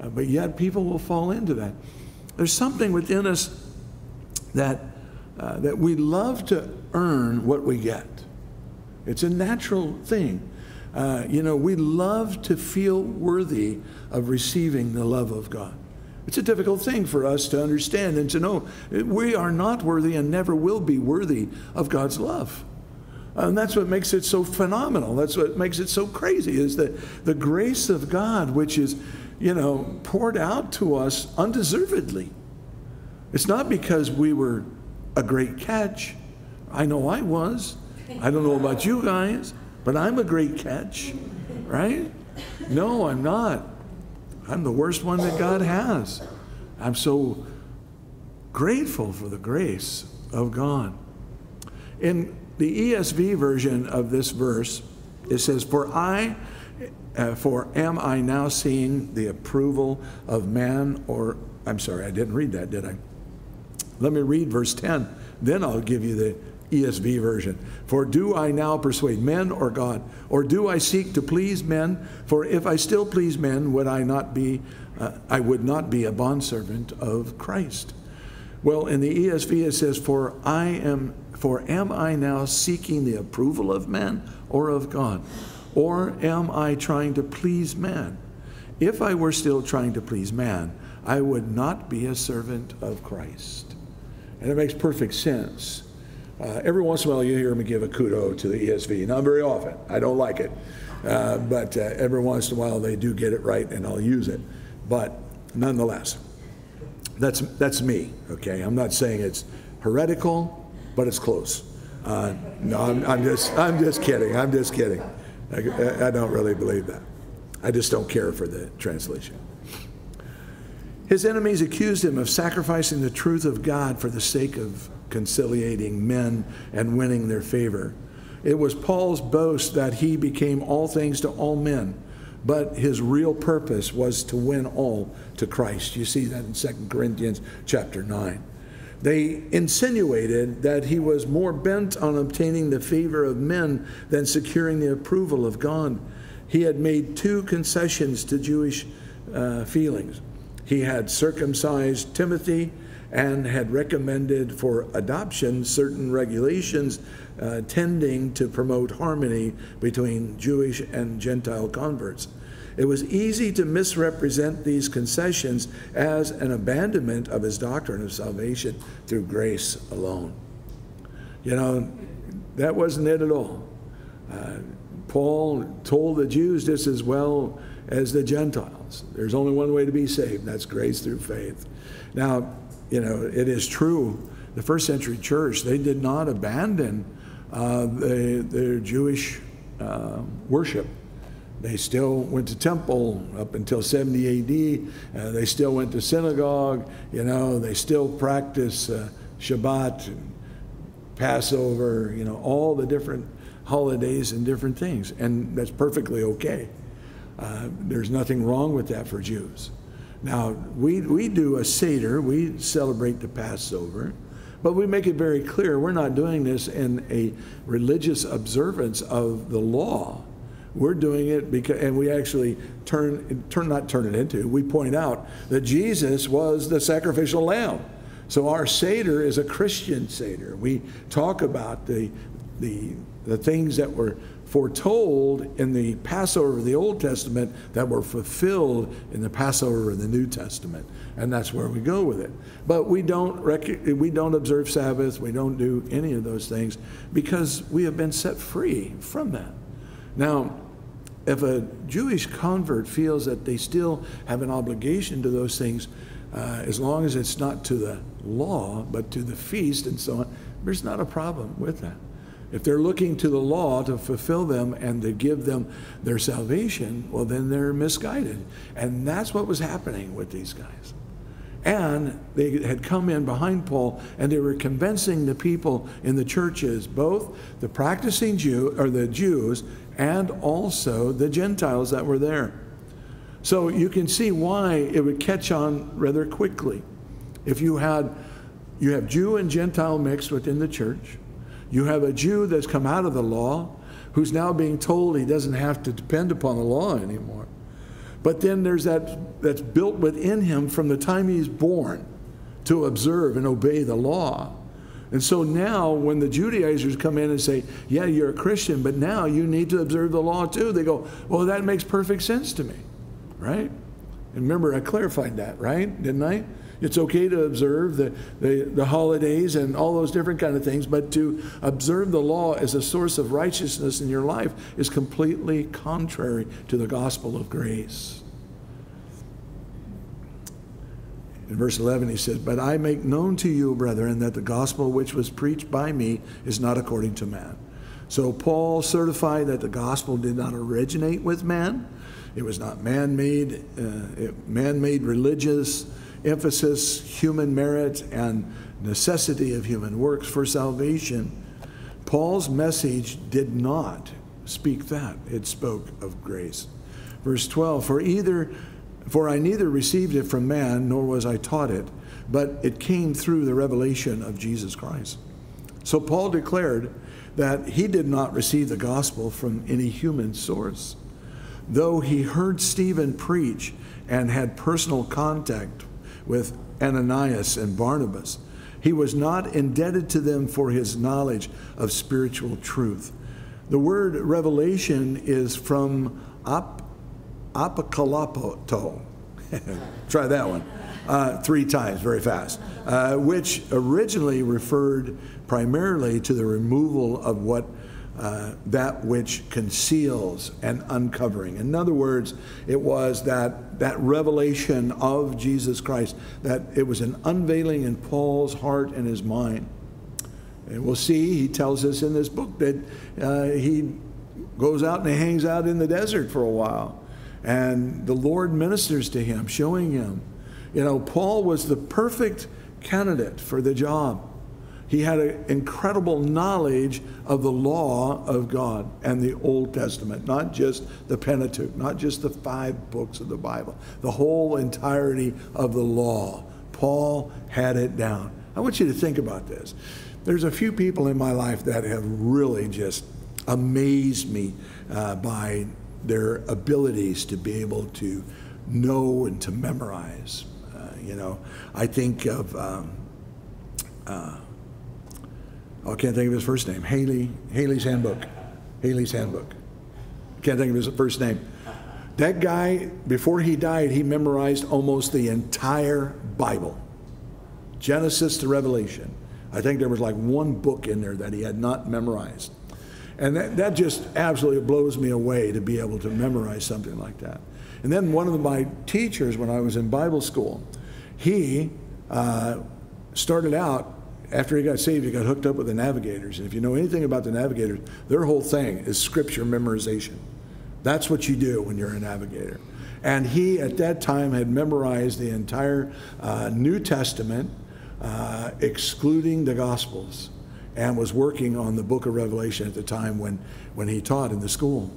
Uh, but yet people will fall into that. There's something within us that, uh, that we love to earn what we get. It's a natural thing. Uh, you know, we love to feel worthy of receiving the love of God. It's a difficult thing for us to understand and to know we are not worthy and never will be worthy of God's love. And that's what makes it so phenomenal. That's what makes it so crazy is that the grace of God, which is, you know, poured out to us undeservedly. It's not because we were a great catch. I know I was. I don't know about you guys, but I'm a great catch, right? No, I'm not. I'm the worst one that God has. I'm so grateful for the grace of God. In the ESV version of this verse, it says, For I, uh, for am I now seeing the approval of man? Or, I'm sorry, I didn't read that, did I? Let me read verse 10, then I'll give you the ESV version. For do I now persuade men or God? Or do I seek to please men? For if I still please men, would I not be, uh, I would not be a bondservant of Christ. Well, in the ESV it says, For I am, for am I now seeking the approval of men or of God? Or am I trying to please man? If I were still trying to please man, I would not be a servant of Christ. And it makes perfect sense Uh, every once in a while, you hear me give a kudo to the ESV. Not very often. I don't like it. Uh, but uh, every once in a while, they do get it right, and I'll use it. But nonetheless, that's, that's me, okay? I'm not saying it's heretical, but it's close. Uh, no, I'm, I'm, just, I'm just kidding. I'm just kidding. I, I don't really believe that. I just don't care for the translation. His enemies accused him of sacrificing the truth of God for the sake of conciliating men and winning their favor. It was Paul's boast that he became all things to all men, but his real purpose was to win all to Christ. You see that in 2 Corinthians chapter 9. They insinuated that he was more bent on obtaining the favor of men than securing the approval of God. He had made two concessions to Jewish uh, feelings. He had circumcised Timothy and had recommended for adoption certain regulations uh, tending to promote harmony between Jewish and Gentile converts. It was easy to misrepresent these concessions as an abandonment of his doctrine of salvation through grace alone. You know, that wasn't it at all. Uh, Paul told the Jews just as well as the Gentiles. There's only one way to be saved, that's grace through faith. Now, you know, it is true, the first century church, they did not abandon uh, the, their Jewish uh, worship. They still went to temple up until 70 AD. Uh, they still went to synagogue. You know, they still practice uh, Shabbat, and Passover. You know, all the different holidays and different things, and that's perfectly okay. Uh, there's nothing wrong with that for Jews. Now, we, we do a Seder, we celebrate the Passover, but we make it very clear we're not doing this in a religious observance of the law. We're doing it because, and we actually turn, turn, not turn it into, we point out that Jesus was the sacrificial lamb. So our Seder is a Christian Seder. We talk about the, the, the things that were foretold in the Passover of the Old Testament that were fulfilled in the Passover of the New Testament. And that's where we go with it. But we don't, we don't observe Sabbath, we don't do any of those things because we have been set free from that. Now, if a Jewish convert feels that they still have an obligation to those things, uh, as long as it's not to the law, but to the feast and so on, there's not a problem with that. If they're looking to the law to fulfill them and to give them their salvation, well, then they're misguided. And that's what was happening with these guys. And they had come in behind Paul and they were convincing the people in the churches, both the practicing Jew or the Jews and also the Gentiles that were there. So you can see why it would catch on rather quickly. If you had you have Jew and Gentile mixed within the church, you have a Jew that's come out of the law who's now being told he doesn't have to depend upon the law anymore. But then there's that that's built within him from the time he's born to observe and obey the law. And so now, when the Judaizers come in and say, Yeah, you're a Christian, but now you need to observe the law too, they go, Well, that makes perfect sense to me, right? And remember, I clarified that, right? Didn't I? It's okay to observe the, the, the, holidays and all those different kind of things, but to observe the law as a source of righteousness in your life is completely contrary to the gospel of grace. In verse 11, he says, But I make known to you, brethren, that the gospel which was preached by me is not according to man. So Paul certified that the gospel did not originate with man. It was not man-made, uh, man-made religious emphasis, human merit, and necessity of human works for salvation. Paul's message did not speak that. It spoke of grace. Verse 12, for either for I neither received it from man, nor was I taught it, but it came through the revelation of Jesus Christ. So Paul declared that he did not receive the gospel from any human source. Though he heard Stephen preach and had personal contact with Ananias and Barnabas, he was not indebted to them for his knowledge of spiritual truth. The word revelation is from ap- apokalapoto. Try that one. Uh, three times, very fast, uh, which originally referred primarily to the removal of what uh, that which conceals and uncovering. In other words, it was that that revelation of Jesus Christ, that it was an unveiling in Paul's heart and his mind. And we'll see, he tells us in this book that uh, he goes out and he hangs out in the desert for a while. And the Lord ministers to him, showing him. You know, Paul was the perfect candidate for the job. He had an incredible knowledge of the law of God and the Old Testament, not just the Pentateuch, not just the five books of the Bible, the whole entirety of the law. Paul had it down. I want you to think about this. There's a few people in my life that have really just amazed me uh, by their abilities to be able to know and to memorize. Uh, you know, I think of. Um, uh, Oh, I can't think of his first name. Halley, Halley's Handbook. Halley's Handbook. Can't think of his first name. That guy, before he died, he memorized almost the entire Bible Genesis to Revelation. I think there was like one book in there that he had not memorized. And that, that just absolutely blows me away to be able to memorize something like that. And then one of my teachers, when I was in Bible school, he uh, started out after he got saved, he got hooked up with the navigators. And if you know anything about the navigators, their whole thing is scripture memorization. That's what you do when you're a navigator. And he, at that time, had memorized the entire uh, New Testament, uh, excluding the Gospels, and was working on the book of Revelation at the time when, when he taught in the school.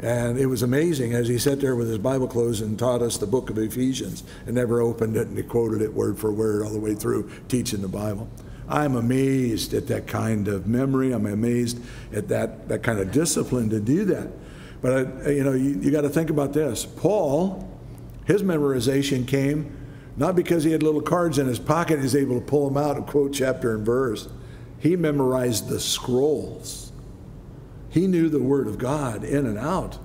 And it was amazing as he sat there with his Bible closed and taught us the book of Ephesians and never opened it and he quoted it word for word all the way through teaching the Bible. I'm amazed at that kind of memory. I'm amazed at that, that kind of discipline to do that. But, I, you know, you, you got to think about this. Paul, his memorization came not because he had little cards in his pocket, he's able to pull them out and quote chapter and verse. He memorized the scrolls. He knew the Word of God in and out.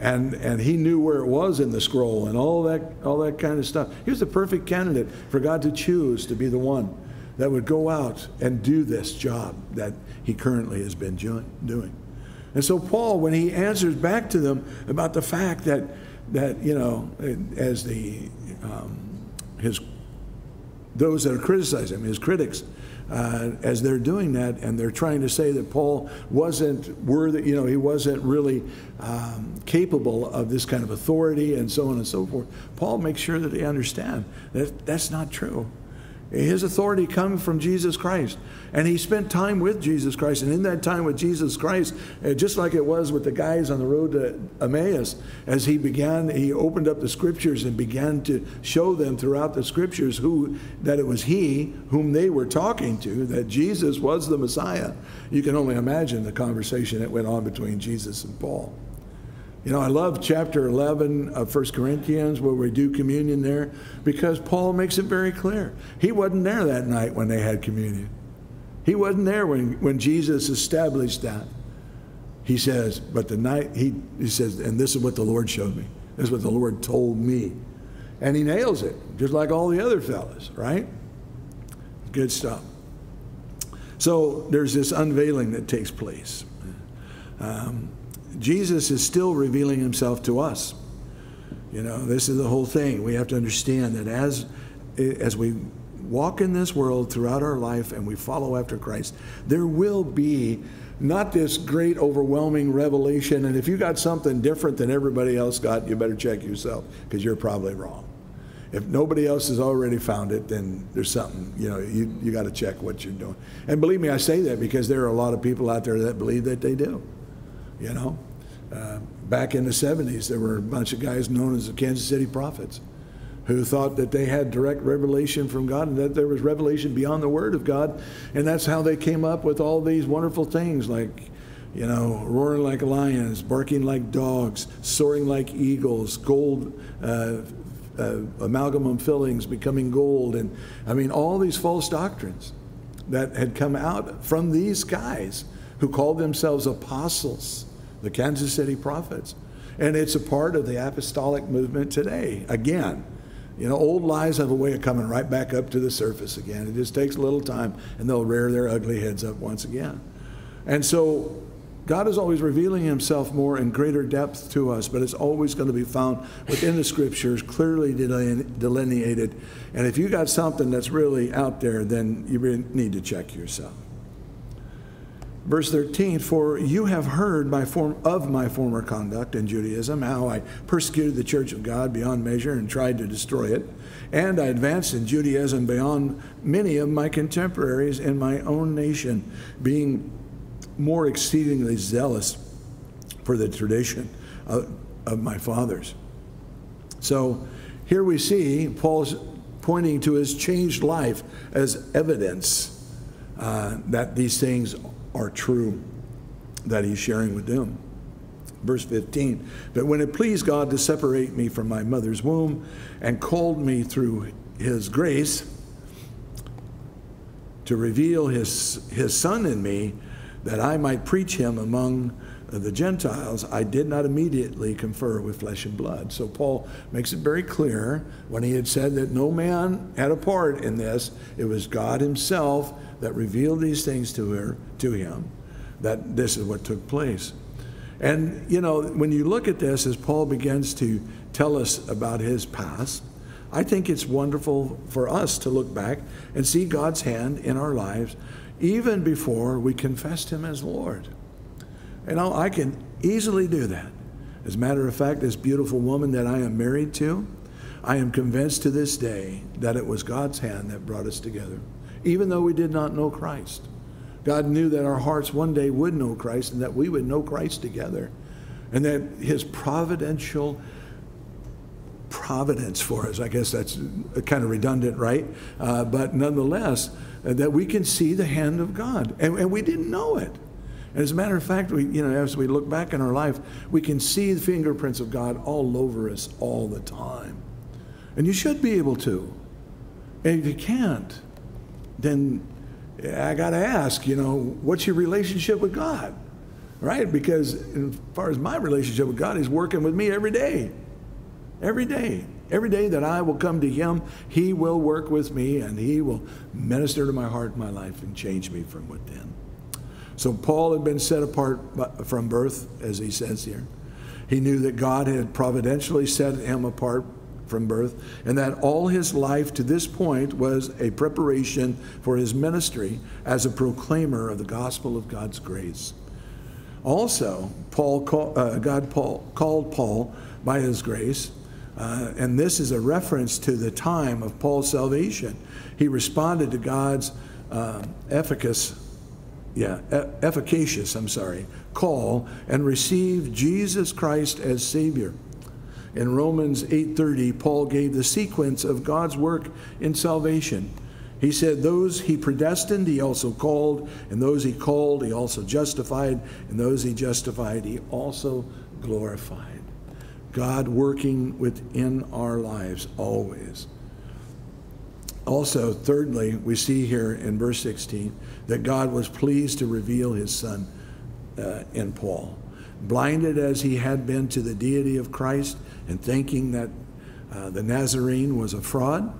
And, and he knew where it was in the scroll and all that, all that kind of stuff. He was the perfect candidate for God to choose to be the one that would go out and do this job that he currently has been doing. And so Paul, when he answers back to them about the fact that that you know, as the um, his those that are criticizing him, his critics, uh, as they're doing that, and they're trying to say that Paul wasn't worthy, you know, he wasn't really um, capable of this kind of authority, and so on and so forth. Paul makes sure that they understand that that's not true. His authority comes from Jesus Christ. And he spent time with Jesus Christ. And in that time with Jesus Christ, uh, just like it was with the guys on the road to Emmaus, as he began, he opened up the scriptures and began to show them throughout the scriptures who that it was he whom they were talking to, that Jesus was the Messiah. You can only imagine the conversation that went on between Jesus and Paul. You know, I love chapter 11 of 1 Corinthians where we do communion there because Paul makes it very clear. He wasn't there that night when they had communion. He wasn't there when, when Jesus established that. He says, but the night, he, he says, and this is what the Lord showed me. This is what the Lord told me. And he nails it, just like all the other fellas, right? Good stuff. So there's this unveiling that takes place. Um, Jesus is still revealing himself to us. You know, this is the whole thing. We have to understand that as as we walk in this world throughout our life and we follow after Christ, there will be not this great overwhelming revelation and if you got something different than everybody else got, you better check yourself because you're probably wrong. If nobody else has already found it, then there's something, you know, you, you got to check what you're doing. And believe me, I say that because there are a lot of people out there that believe that they do. You know, uh, back in the 70s, there were a bunch of guys known as the Kansas City Prophets who thought that they had direct revelation from God and that there was revelation beyond the Word of God. And that's how they came up with all these wonderful things like, you know, roaring like lions, barking like dogs, soaring like eagles, gold. Uh, uh, amalgamum fillings becoming gold, and I mean, all these false doctrines that had come out from these guys who called themselves apostles the Kansas City prophets. And it's a part of the apostolic movement today. Again, You know, old lies have a way of coming right back up to the surface again. It just takes a little time, and they'll rear their ugly heads up once again. And so God is always revealing himself more in greater depth to us, but it's always going to be found within the scriptures, clearly delineated. And if you got something that's really out there, then you need to check yourself. Verse 13, for you have heard my form, of my former conduct in Judaism, how I persecuted the church of God beyond measure and tried to destroy it. And I advanced in Judaism beyond many of my contemporaries in my own nation, being more exceedingly zealous for the tradition of, of my fathers. So here we see Paul's pointing to his changed life as evidence uh, that these things are true that he's sharing with them. Verse 15, but when it pleased God to separate me from my mother's womb and called me through his grace to reveal his, his son in me, that I might preach him among the Gentiles, I did not immediately confer with flesh and blood. So Paul makes it very clear when he had said that no man had a part in this, it was God himself that revealed these things to her to him that this is what took place. And you know, when you look at this as Paul begins to tell us about his past, I think it's wonderful for us to look back and see God's hand in our lives even before we confessed him as Lord. And I can easily do that. As a matter of fact, this beautiful woman that I am married to, I am convinced to this day that it was God's hand that brought us together even though we did not know Christ. God knew that our hearts one day would know Christ and that we would know Christ together. And that his providential providence for us, I guess that's kind of redundant, right? Uh, but nonetheless, uh, that we can see the hand of God. And, and we didn't know it. As a matter of fact, we, you know, as we look back in our life, we can see the fingerprints of God all over us all the time. And you should be able to. And if you can't, then I got to ask, you know, what's your relationship with God? Right? Because as far as my relationship with God, He's working with me every day. Every day. Every day that I will come to Him, He will work with me and He will minister to my heart and my life and change me from within. So Paul had been set apart from birth, as he says here. He knew that God had providentially set him apart from birth, and that all his life to this point was a preparation for his ministry as a proclaimer of the gospel of God's grace. Also, Paul call, uh, God Paul, called Paul by his grace, uh, and this is a reference to the time of Paul's salvation. He responded to God's uh, efficacious, yeah, efficacious, I'm sorry, call and receive Jesus Christ as Savior. In Romans 8:30, Paul gave the sequence of God's work in salvation. He said, Those he predestined, he also called, and those he called, he also justified, and those he justified, he also glorified. God working within our lives always. Also, thirdly, we see here in verse 16 that God was pleased to reveal his Son uh, in Paul. Blinded as he had been to the deity of Christ, and thinking that uh, the Nazarene was a fraud,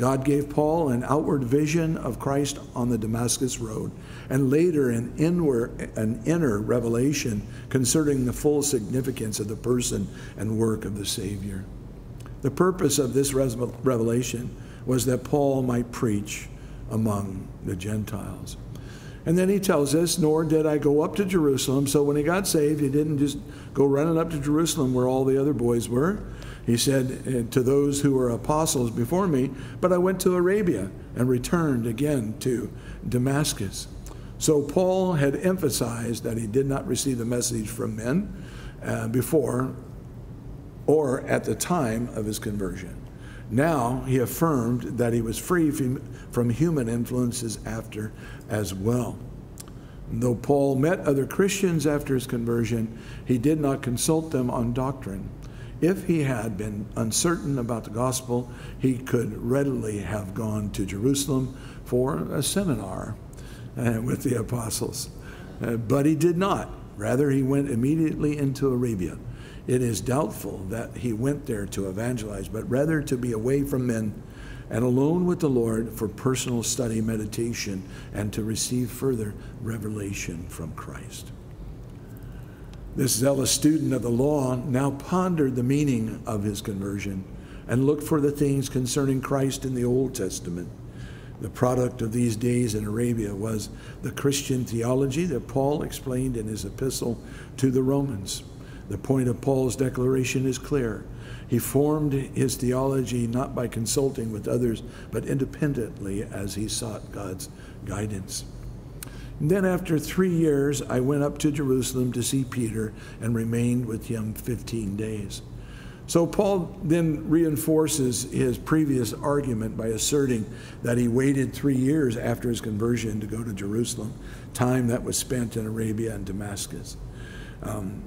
God gave Paul an outward vision of Christ on the Damascus Road, and later an inward, an inner revelation concerning the full significance of the person and work of the Savior. The purpose of this revelation was that Paul might preach among the Gentiles. And then he tells us, Nor did I go up to Jerusalem. So when he got saved, he didn't just go running up to Jerusalem where all the other boys were. He said eh, to those who were apostles before me, But I went to Arabia and returned again to Damascus. So Paul had emphasized that he did not receive the message from men uh, before or at the time of his conversion. Now he affirmed that he was free from, human influences after as well. Though Paul met other Christians after his conversion, he did not consult them on doctrine. If he had been uncertain about the gospel, he could readily have gone to Jerusalem for a seminar uh, with the apostles. Uh, but he did not. Rather, he went immediately into Arabia. It is doubtful that he went there to evangelize, but rather to be away from men and alone with the Lord for personal study, meditation, and to receive further revelation from Christ. This zealous student of the law now pondered the meaning of his conversion and looked for the things concerning Christ in the Old Testament. The product of these days in Arabia was the Christian theology that Paul explained in his epistle to the Romans. The point of Paul's declaration is clear. He formed his theology not by consulting with others, but independently as he sought God's guidance. And then, after three years, I went up to Jerusalem to see Peter and remained with him 15 days. So, Paul then reinforces his previous argument by asserting that he waited three years after his conversion to go to Jerusalem, time that was spent in Arabia and Damascus. Um,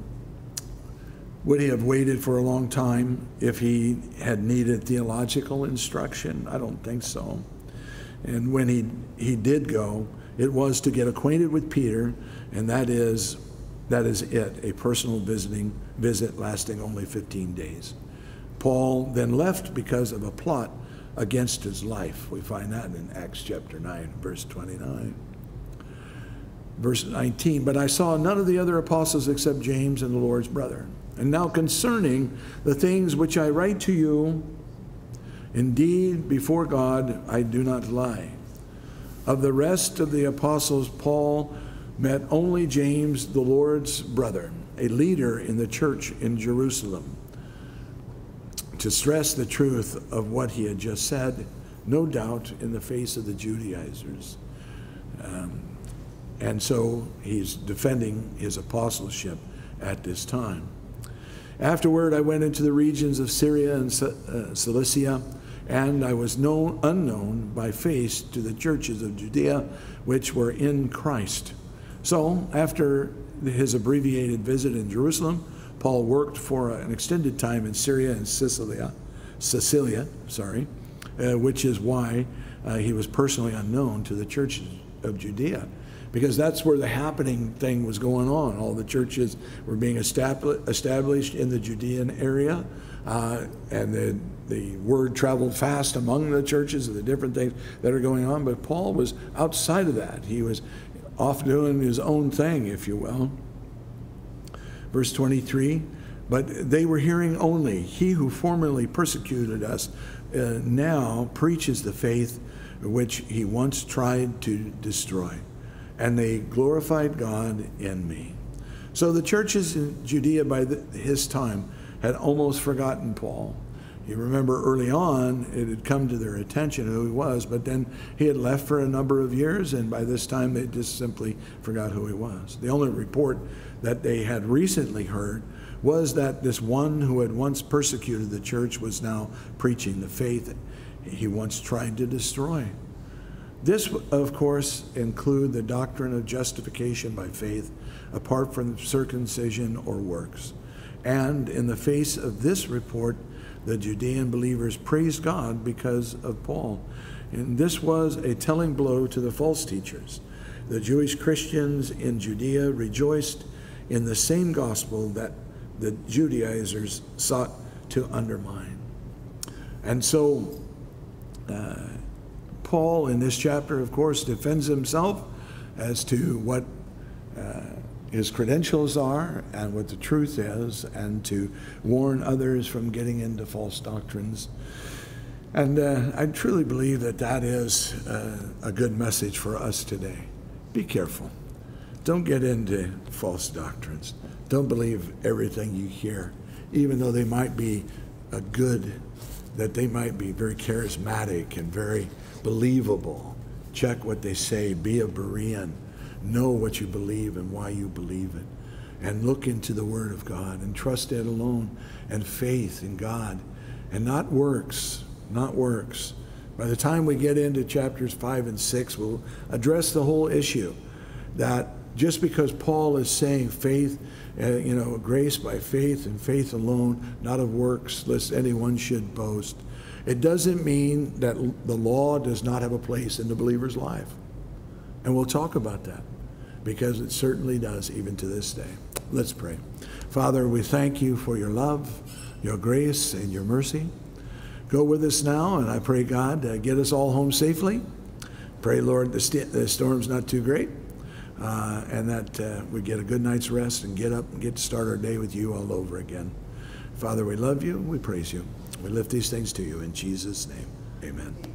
would he have waited for a long time if he had needed theological instruction? I don't think so. And when he, he did go, it was to get acquainted with Peter, and that is, that is it, a personal visiting visit lasting only 15 days. Paul then left because of a plot against his life. We find that in Acts chapter 9, verse 29. Verse 19, but I saw none of the other apostles except James and the Lord's brother. And now concerning the things which I write to you, indeed, before God, I do not lie. Of the rest of the apostles, Paul met only James, the Lord's brother, a leader in the church in Jerusalem, to stress the truth of what he had just said, no doubt in the face of the Judaizers. Um, and so he's defending his apostleship at this time. Afterward, I went into the regions of Syria and uh, Cilicia, and I was known unknown by face to the churches of Judea, which were in Christ. So, after his abbreviated visit in Jerusalem, Paul worked for an extended time in Syria and Sicilia, Sicilia, sorry, uh, which is why uh, he was personally unknown to the churches of Judea because that's where the happening thing was going on. All the churches were being established in the Judean area, uh, and the, the word traveled fast among the churches of the different things that are going on. But Paul was outside of that. He was off doing his own thing, if you will. Verse 23 But they were hearing only, He who formerly persecuted us uh, now preaches the faith which he once tried to destroy and they glorified God in me. So the churches in Judea by the, his time had almost forgotten Paul. You remember early on, it had come to their attention who he was, but then he had left for a number of years, and by this time they just simply forgot who he was. The only report that they had recently heard was that this one who had once persecuted the church was now preaching the faith he once tried to destroy. This, of course, include the doctrine of justification by faith, apart from circumcision or works. And in the face of this report, the Judean believers praised God because of Paul. And this was a telling blow to the false teachers. The Jewish Christians in Judea rejoiced in the same gospel that the Judaizers sought to undermine. And so, uh, Paul, in this chapter, of course, defends himself as to what uh, his credentials are and what the truth is, and to warn others from getting into false doctrines. And uh, I truly believe that that is uh, a good message for us today. Be careful. Don't get into false doctrines. Don't believe everything you hear, even though they might be a good, that they might be very charismatic and very believable. Check what they say. Be a Berean. Know what you believe and why you believe it. And look into the Word of God and trust it alone and faith in God and not works, not works. By the time we get into chapters 5 and 6, we'll address the whole issue that just because Paul is saying faith, uh, you know, grace by faith and faith alone, not of works, lest anyone should boast. It doesn't mean that the law does not have a place in the believer's life. And we'll talk about that because it certainly does, even to this day. Let's pray. Father, we thank you for your love, your grace, and your mercy. Go with us now, and I pray, God, uh, get us all home safely. Pray, Lord, the, st- the storm's not too great, uh, and that uh, we get a good night's rest and get up and get to start our day with you all over again. Father, we love you. We praise you. We lift these things to you in Jesus' name. Amen.